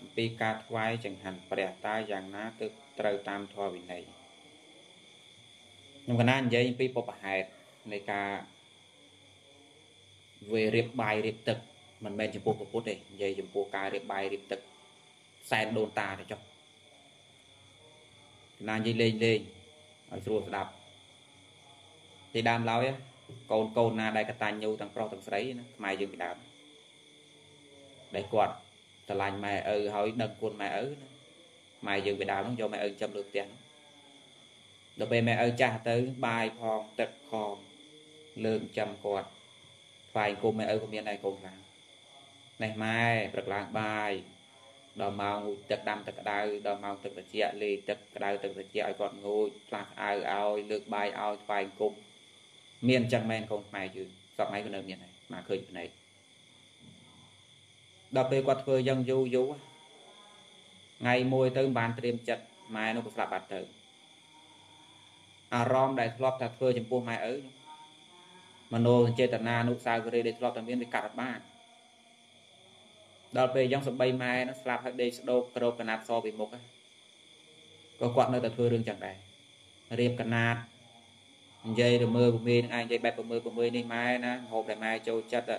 អំពីការថ្វាយចង្ហាន់ព្រះតើយ៉ាងណាទើបត្រូវតាមធម៌វិន័យខ្ញុំកណានិយាយអំពីបបហេតុនៃការវេរៀបបាយរៀបទឹកមិនមែនចំពោះពុទ្ធទេនិយាយចំពោះការរៀបបាយរៀបទឹក សែនដូនតាទៅចុះណានិយាយលេងលេងឲ្យស្រួលស្ដាប់ពីដើមឡើយកូនកូនណាដែលកតាញ្ញូទាំងប្រុសទាំងស្រីណាខ្មែរយើងពីដើមដែលគាត់ស្រឡាញ់ម៉ែឪហើយដឹងគុណម៉ែឪណាម៉ែយើងពីដើមហ្នឹងយកម៉ែឪចាំលើផ្ទះដល់ពេលម៉ែឪចាស់ទៅបាយផងទឹកផងលើកចាំគាត់ថ្វាយគុំម៉ែឪក៏មានដែរកូនខ្លាំងនេះម៉ែព្រឹកឡើងបាយ ដល់ម៉ោងទឹកដាំទឹកក្តៅដល់ម៉ោងទឹកត្រជាក់លេទឹកក្តៅទឹកត្រជាក់ឲ្យគាត់ងូតផ្លាស់អាវឲ្យលើកបាយឲ្យថ្វាយគុំមានអញ្ចឹងមែនកូនខ្មែរយើងសពថ្ងៃក៏នៅមានដែរមកឃើញភ្នែកដល់ពេលគាត់ធ្វើយ៉ាងយូរយូរថ្ងៃមួយទៅមិនបានត្រៀមចិត្តម៉ែនោះក៏ស្លាប់បាត់ទៅអារម្មណ៍ដែលធ្លាប់តែធ្វើចំពោះម៉ែឪមโนចេតនានុសាវរីយ៍ដែលធ្លាប់តែមានវាកាត់អត់បាន ដល់ពេលយ៉ាងសបីម៉ែនឹងស្លាប់ហើយដេកស្ដោកក្រោកកណាត់សពីមុខក៏គាត់នៅតែធ្វើរឿងចឹងដែររៀបកណាត់និយាយរមើពមេនឹងឯងនិយាយបែបពមើពមេនេះម៉ែណាហូបតែម៉ែចូលចិត្តឥ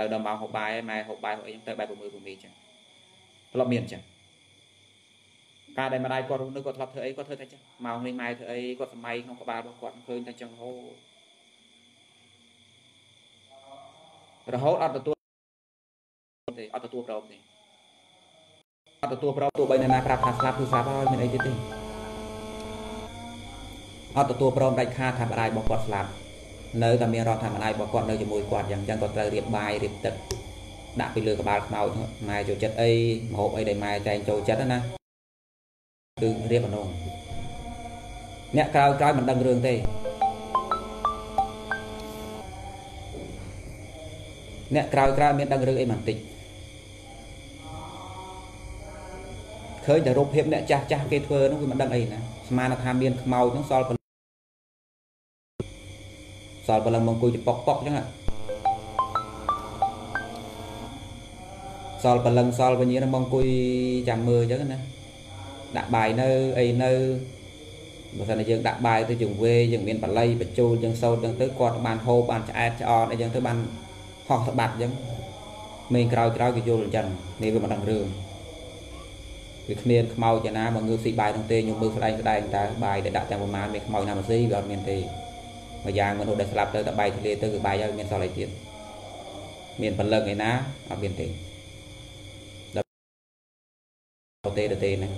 ឡូវដល់ម៉ោងហូបបាយម៉ែហូបបាយហូបអីចឹងទៅបែបពមើពមេចឹងធ្លាប់មានចឹងការដែលម្ដាយគាត់រស់នៅគាត់ធ្លាប់ធ្វើអីគាត់ធ្វើតែចឹងម៉ោងនេះម៉ែធ្វើអីគាត់សម័យក្នុងក្បាលរបស់គាត់ឃើញតែចឹងរហូតរហូតអត់ទទួល ទេអត់ទទួលព្រមទេអត់ទទួលព្រមទោះបីអ្នកណាប្រាប់ថាស្លាប់គឺស្លាប់ហើយមានអីទៀតទេអត់ទទួលព្រមដាច់ខាតថាម្ដាយរបស់គាត់ស្លាប់នៅតែមានរដ្ឋថាម្ដាយរបស់គាត់នៅជាមួយគាត់យ៉ាងចឹងគាត់ត្រូវរៀបបាយរៀបទឹកដាក់ពីលើក្បាលខ្មោចម៉ែចូលចិត្តអីម្ហូបអីដែលម៉ែតែងចូលចិត្តណាគឺរៀបអនុងអ្នកក្រោយក្រោយមិនដឹងរឿងទេអ្នកក្រោយក្រោយមានដឹងរឿងអីបន្តិច ឃើញតែរូបភាពអ្នកចាស់ចាស់គេធ្វើនោះវាមិនដឹងអីណាស្មានថាមានខ្មោចនោះសល់សល់បលឹងមកអង្គុយចប៉ុកប៉ុកអញ្ចឹងសល់បលឹងសល់វិញ្ញាណមកអង្គុយចាំមើលអញ្ចឹងណាដាក់បាយនៅអីនៅបើសិនជាយើងដាក់បាយទៅជាងវេយើងមានបល័យបញ្ចូលយើងសោតអញ្ចឹងទៅគាត់បានហូបបានឆ្អែតឆ្អនអីចឹងទៅបានហោះស្បាត់អញ្ចឹងមេក្រោយក្រោយគេយល់អញ្ចឹងនេះវាមិនដឹងរឿង វាគ្មានខ្មោចយ៉ាងណាមកងើបស៊ីបាយទាំងទេខ្ញុំមើលស្ដែងស្ដែងតើបាយដែលដាក់ទាំងប្រមាណមានខ្មោចណាមកស៊ីវាអត់មានទេមួយយ៉ាងមនុស្សដែលស្លាប់ទៅតែបាយធ្លាទៅគឺបាយហើយមានសល់អីទៀតមានពលឹកឯណាអត់មានទេដល់ទេទេណា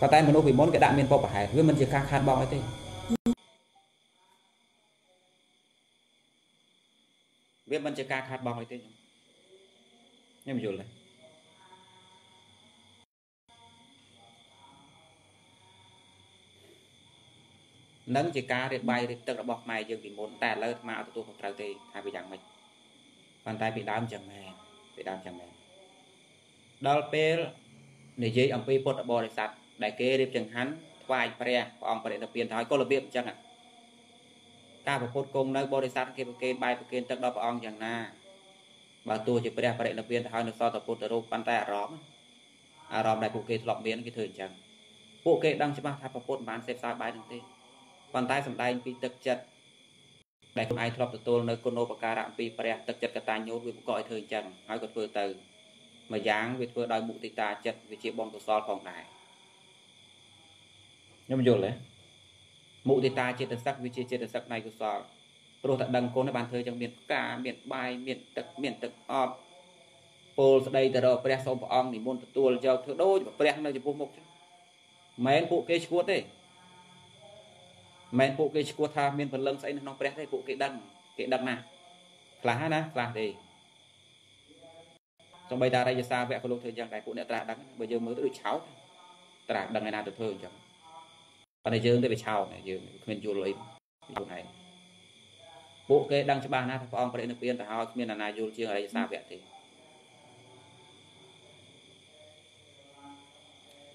ប៉ុន្តែមនុស្សពីមុនគេដាក់មានពុកប្រហែលវាមិនជាការខាតបង់អីទេវាមិនជាការខាតបង់អីទេខ្ញុំខ្ញុំយល់ទេ នឹងជាការរៀបបាយរៀបទឹករបស់ខ្មែរយើងពីមុនតែឥឡូវអាត្មាអត់ទទួលខុសត្រូវទេថាវាយ៉ាងម៉េចប៉ុន្តែពីដើមចឹងមែនពីដើមចឹងមែនដល់ពេលនិយាយអំពីពុទ្ធបរិស័ទដែលគេរៀបចង្ហាន់ថ្វាយព្រះព្រះអង្គបរិនិព្វានទៅហើយក៏របៀបអញ្ចឹងការប្រពុតគង់នៅបរិស័ទគេប្រគេនបាយប្រគេនទឹកដល់ព្រះអង្គយ៉ាងណាបើទោះជាព្រះបរិនិព្វានទៅហើយនៅសតពុទ្ធរូបប៉ុន្តែអារម្មណ៍អារម្មណ៍ដែលពួកគេធ្លាប់មានគេធ្វើអញ្ចឹងពួកគេដឹងច្បាស់ថាប្រពុតមិនបានសេពសើបាយនឹងទេ ប៉ុន្តែសំដែងពីទឹកចិត្តដែលខ្លួនឯងធ្លាប់ទទួលនៅគុណូបការៈអំពីព្រះទឹកចិត្តកតាញ្ញូវាបង្កឲ្យធ្វើអញ្ចឹងហើយក៏ធ្វើទៅមួយយ៉ាងវាធ្វើដោយមុទិតាចិត្តវាជាបុណ្យកុសលផងដែរខ្ញុំយល់ទេមុទិតាចេតសិកវាជាចេតសិកនៃកុសលព្រោះតែដឹងគុណបានធ្វើចឹងមានផ្កាមានបាយមានទឹកមានទឹកអប់ពោលស្ដីទៅរកព្រះសូមព្រះអង្គនិមន្តទទួលយកធ្វើដូចព្រះនៅចំពោះមុខចឹងមិនពួកគេឈួតទេ មិនពួកគេឈ្មោះថាមានព្រលឹងស្អីនៅក្នុងព្រះទេពួកគេដឹងគេដឹងណាខ្លះណាខ្លះទេសំបីតារិយសាវៈក៏លោកធ្វើយ៉ាងដែរពួកអ្នកត្រាស់ដឹងបើយើងមើលទៅដូចឆោតត្រាស់ដឹងឯណាទៅធ្វើអញ្ចឹងប៉ុន្តែយើងទៅវាឆោតយើងគ្មានយល់អីខ្លួនឯងពួកគេដឹងច្បាស់ណាស់ថាព្រះអង្គព្រះនិព្វានទៅហើយគ្មានអាណាយល់ជាងអរិយសាវៈទេ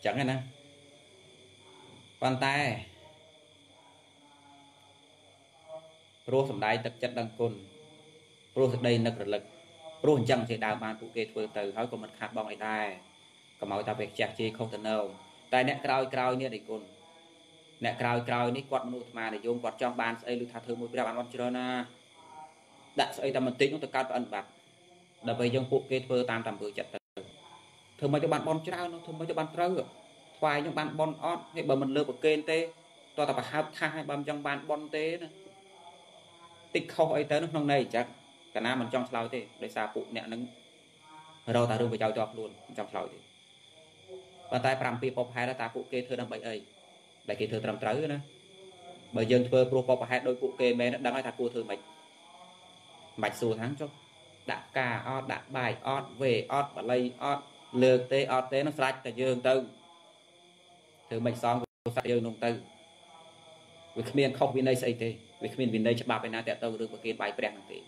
ចឹងណាប៉ុន្តែ ព្រោះសំដាយទឹកចិត្តដឹងគុណព្រោះសេចក្តីនឹករលឹកព្រោះអញ្ចឹងជាដើមបានពួកគេធ្វើទៅហើយក៏មិនខាត់បងអីដែរកុំឲ្យតែវាខ្ជះជេរខុសទៅនៅតែអ្នកក្រោយក្រោយនេះនេះគុណអ្នកក្រោយក្រោយនេះគាត់មនុស្សអាត្មានិយមគាត់ចង់បានស្អីឬថាធ្វើមួយប្រាប់បានអត់ច្រើនណាដាក់ស្អីតែបន្តិចនោះទៅកើតប្រអិនបាត់ដើម្បីយើងពួកគេធ្វើតាមតាមពើចិត្តទៅធ្វើមិនទៅបានបនច្រើននោះធ្វើមិនទៅបានត្រូវថ្វាយនឹងបានបនអត់ហើយបើមិនលើប្រកេនទេតោះតែប្រហើបថាឲ្យបើមិនចង់បានបនទេណា តិចខុសអីទៅក្នុងន័យអញ្ចឹងកាលណាមិនចង់ឆ្លើយទេដោយសារពួកអ្នកនឹងរកតែរឿងប្រយោជន៍ជាប់ខ្លួនមិនចង់ឆ្លើយទេប៉ុន្តែ7ពីពពហេតុថាពួកគេធ្វើដើម្បីអីដែលគេធ្វើត្រឹមត្រូវណាបើយើងធ្វើព្រោះពពហេតុដោយពួកគេមែនដឹងហើយថាគួរធ្វើម៉េចមិនបាច់សួរថាចុះដាក់ការអត់ដាក់បាយអត់វេអត់បល័យអត់លើកទេអត់ទេនោះស្រាច់តែយើងទៅធ្វើមិនសងសាច់យើងនោះទៅវាគ្មានខុសវិន័យស្អីទេ វាគ្មានវិន័យច្បាប់ឯណាតើទៅរឿងប្រគេនបាយព្រះនោះទេ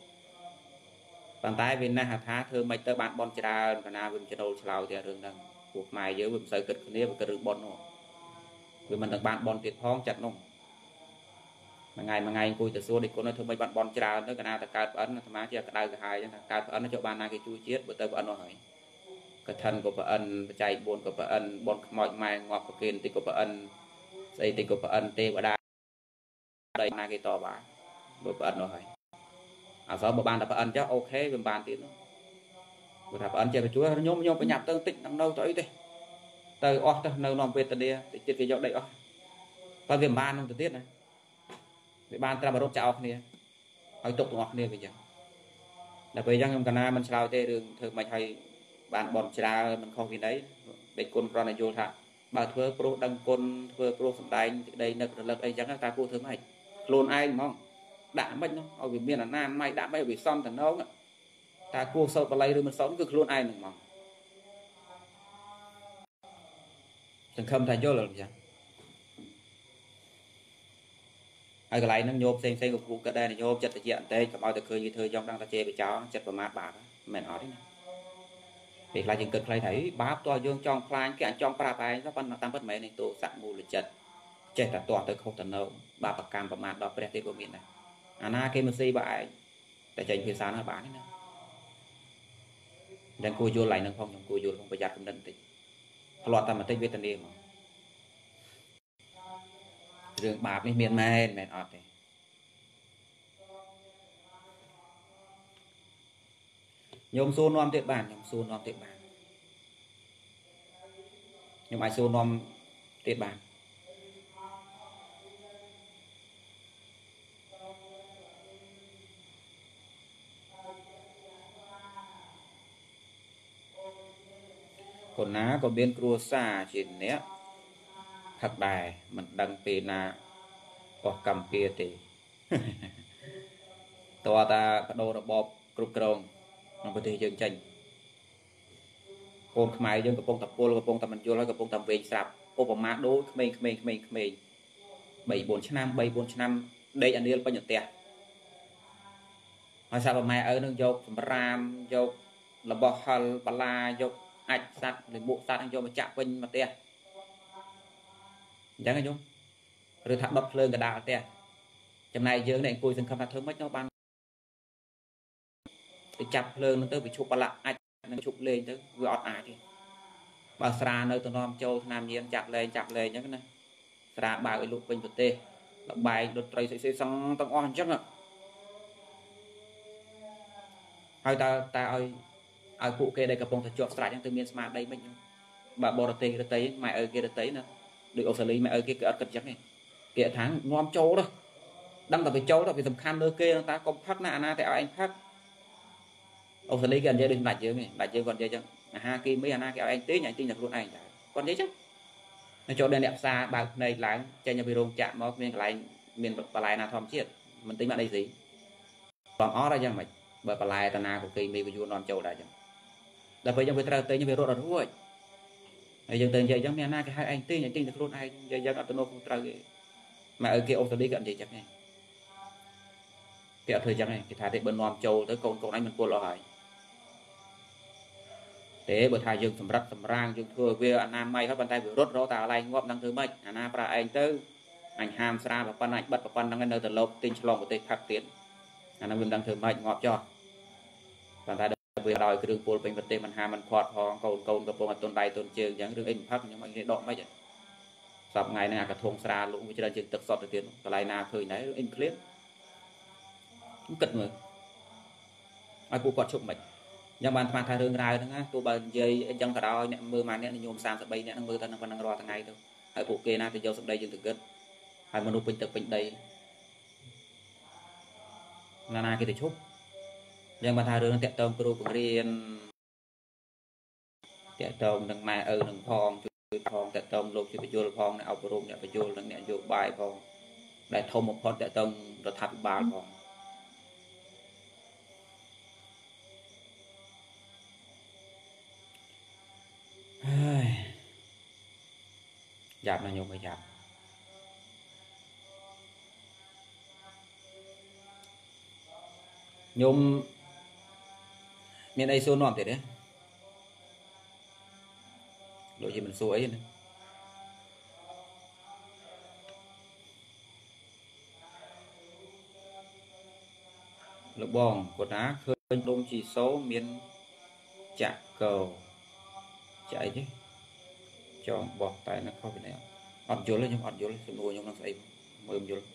ប៉ុន្តែវាណាស់ថាធ្វើមិនទៅបានបនច្រើនកណាវាចំណូលឆ្លោយតែរឿងហ្នឹងពួកខ្មែរយើងវាមិនសូវគិតគ្នាវាគិតរឿងបននោះវាមិននឹងបានបនទៀតផងចាត់នោះមួយថ្ងៃមួយថ្ងៃអង្គុយទៅសួរដូចគុណធ្វើមិនបានបនច្រើនទៅកណាតកើតប្អិនអាត្មាជាក្តៅក្រហាយចឹងថាកើតប្អិនចុះបានណាគេជួយជាតិបើទៅប្អិននោះហើយកឋិនក៏ប្អិនបច្ច័យ4ក៏ប្អិនបនខ្មោចម៉ែងាប់ប្រគេនតិចក៏ប្អិនស្អីតិចក៏ប្អិនទេវតា ដីណាគេតបបានបើប្អិននោះហើយអសបើបានតែប្អិនចុះអូខេវាមិនបានទៀតនោះព្រោះថាប្អិនចេះទៅជួយខ្ញុំខ្ញុំប្រញាប់ទៅតិចនឹងនៅទៅអីទេទៅអស់ទៅនៅនាំវេទនាតិចទៀតគេយកដីអស់បើវាមិនបាននោះទៅទៀតណាវាបានត្រាប់រត់ចោលគ្នាហើយទុកទាំងអស់គ្នាវាចឹងដល់ពេលអញ្ចឹងខ្ញុំកណាមិនឆ្លើយទេរឿងធ្វើមិនឲ្យបានបនច្រើនមិនខុសពីណីដេកគុណប្រណយល់ថាបើធ្វើព្រោះដឹងគុណធ្វើព្រោះសំដែងក្តីនឹករលឹកអីចឹងតើគួរធ្វើម៉េច ខ្លួនឯងហ្មងដាក់មិននោះឲ្យវាមានអាណាម៉ៃដាក់មិនឲ្យវាសំតំណងតើគួរសោតបល័យឬមិនសោតគឺខ្លួនឯងហ្នឹងហ្មងសង្ឃឹមថាយល់អញ្ចឹងហើយកន្លែងហ្នឹងញោមផ្សេងផ្សេងក៏គូក៏ដែរញោមចិត្តតិចបន្តិចកុំឲ្យតែឃើញគេធ្វើយ៉ាងដឹងតែជេរបចោចិត្តប្រមាថបាបមិនមែនអត់ទេណាពេលខ្លះយើងគិតខ្លីថាបាបតើយើងចង់ខ្លាញ់គេអាចចង់ប្រាប់ឯងប៉ុន្តែតាមពិតមិនមែននេះទោសៈមូលចិត្តចេះតែទាស់ទៅខុសទៅនៅ បាបកម្មប្រមាថដល់ព្រះទេក៏មានដែរអាណាគេមិនស៊ីបើឯងតែចេញភាសានោះបានទេណា දැන් គួរយល់ឡើងនឹងផងខ្ញុំគួរយល់ផងប្រយ័ត្នកំណត់បន្តិចផ្លាត់តែបន្តិចវេទនាហ្មងរឿងបាបនេះមានមែនមែនអត់ទេញោមសួរនាំទៀតបានញោមសួរនាំទៀតបានខ្ញុំអាចសួរនាំទៀតបាន នណាក៏មានគ្រួសារជាអ្នកផឹកដែរមិនដឹងពេលណាបោះកម្មពៀទេតើតាបដូររបបគ្រប់គ្រងក្នុងប្រទេសយើងចេញកូនខ្មែរយើងកំពុងតែពុលកំពុងតែមិនយល់ហើយកំពុងតែវែងស្រាប់ឧបមាដូចក្មេងក្មេងក្មេងក្មេង3 4ឆ្នាំ3 4ឆ្នាំដេកអានីលពេញផ្ទះហើយសាប់ម៉ែឪនឹងយកសម្រាមយករបស់ហិលបលាយក អាចសัตว์លិមុខសัตว์នឹងយកមកចាក់ពេញមកផ្ទះអញ្ចឹងញោមឬថាដុតភ្លើងកដាលផ្ទះចំណែកយើងនេះអង្គុយសង្ឃឹមថាធ្វើម៉េចទៅបានទៅចាប់ភ្លើងនឹងទៅវាឈប់បលាអាចនឹងឈប់លេងទៅវាអត់អាចទេបើស្រានៅទៅនាំចូលឆ្នាំញៀនចាប់លេងចាប់លេងអញ្ចឹងណាស្រាបើកឲ្យលុបពេញប្រទេសលបែងដុតត្រីស្អីៗសឹងទាំងអស់អញ្ចឹងហើយតើតើឲ្យ ឲ្យពួកគេដែលកំពុងតែជាប់ស្រេចហ្នឹងទៅមានស្មារតីមិនបើបរទេសរតីម៉ែឪគេរតីណាដូចអូស្ត្រាលីម៉ែឪគេគឺអត់គិតចឹងទេគេថានាំចូលទៅដឹងតែទៅចូលទៅវាសំខាន់លើគេតាកុំផឹកណាអាណាតែឲ្យឯងផឹកអូស្ត្រាលីគេនិយាយដូចដាច់យើងទេដាច់យើងគាត់និយាយចឹងអាហារគីមីអាណាគេឲ្យឯងទិញឯងទិញតែខ្លួនឯងដែរគាត់និយាយចឹងនៅចូលដល់អ្នកផ្សារបើកភ្នែកឡើងចេញពីរោងចក្រមកមានកន្លែងមានបន្លែណាធម្មជាតិមិនទិញមកអីស៊ីបងអត់អញ្ចឹងមិនបើបន្លែតាណាក៏គីមីក៏យួននាំចូលដែរចឹង ដល់ពេលយើងវាត្រូវទិញវារត់អត់រួចហើយយើងទៅនិយាយចឹងមានណាគេហៅឯងទិញឯងទិញតែខ្លួនឯងនិយាយយ៉ាងអត់ទៅនោះត្រូវទេមកឲ្យគេអូស្ត្រាលីក៏និយាយចឹងដែរគេអត់ធ្វើចឹងទេគេថាទេបើនាំចូលទៅកូនកូនឯងមិនពលអស់ហើយទេបើថាយើងសម្រាប់សម្រាងយើងធ្វើវាអនាម័យហើយប៉ុន្តែវារត់រកតែកន្លែងងាប់នឹងធ្វើម៉េចអាណាប្រាឯងទៅអញហាមស្រាប៉ុណ្ណាអញបិទប៉ុណ្ណឹងនៅទៅលោកទិញឆ្លងប្រទេសផាត់ទៀតអានឹងវាមិនដឹងធ្វើម៉េចងាប់ចោះប៉ុន្តែ វាដោយគ្រឿងពលពេញប្រទេសមិនហាមិនខាត់ផងកូនកូនកំពុងតែទុនដៃទុនជើងអញ្ចឹងរឿងអីមិនផឹកអញ្ចឹងមកគេដកមិនសពថ្ងៃហ្នឹងអាកធងស្រាលក់វាច្រើនជាងទឹកសុទ្ធទៅទៀតកន្លែងណាឃើញដែរអ៊ីនក្លៀនគិតមើលឲ្យពួកគាត់ជប់មិនអញ្ចឹងបានថ្មថារឿងរ៉ាវហ្នឹងណាទោះបើនិយាយអញ្ចឹងក៏ដោយអ្នកមើលមកអ្នកនិយម33អ្នកហ្នឹងមើលតែនឹងប៉ុណ្ណឹងរាល់ថ្ងៃទៅហើយពួកគេណាទៅយកសម្ដីយើងទៅគិតហើយមនុស្សពេញទឹកពេញដីណាណាគេទៅជប់ យើងបានថារឿងតាក់ទងគ្រូបង្រៀនតាក់ទងនឹងម៉ែឪនឹងផងជួយផងតាក់ទងលោកជាបញ្យលផងអ្នកអប់រំអ្នកបញ្យលនិងអ្នកនយោបាយផងដែលធំបំផុតតាក់ទងរដ្ឋាភិបាលផងហើយយ៉ាប់ណាញោមឲ្យយ៉ាប់ញោម មានអីសួរនាំទៀតទេលោកជាមិនសួរអីណាលោកបងគាត់ថាឃើញដុំជីសូមានចាក់កោចាក់អីទេចងបោះតែនៅខុសពីនេះអត់យល់ទេខ្ញុំអត់យល់សំណួរខ្ញុំនឹងស្អីមើលមិនយល់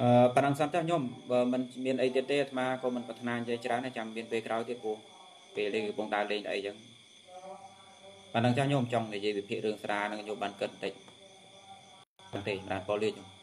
អឺប៉ណ្ណឹងសិនចុះខ្ញុំបើមិនមានអីទៀតទេអាត្មាក៏មិនប្រាថ្នានិយាយច្រើនទេចាំមានពេលក្រោយទៀតព្រោះពេលនេះកំពុងដើរលេងអីចឹងប៉ណ្ណឹងចុះខ្ញុំចង់និយាយវិភាគរឿងស្រានឹងខ្ញុំបានគិតបន្តិចបន្តិចបានពលលៀចខ្ញុំ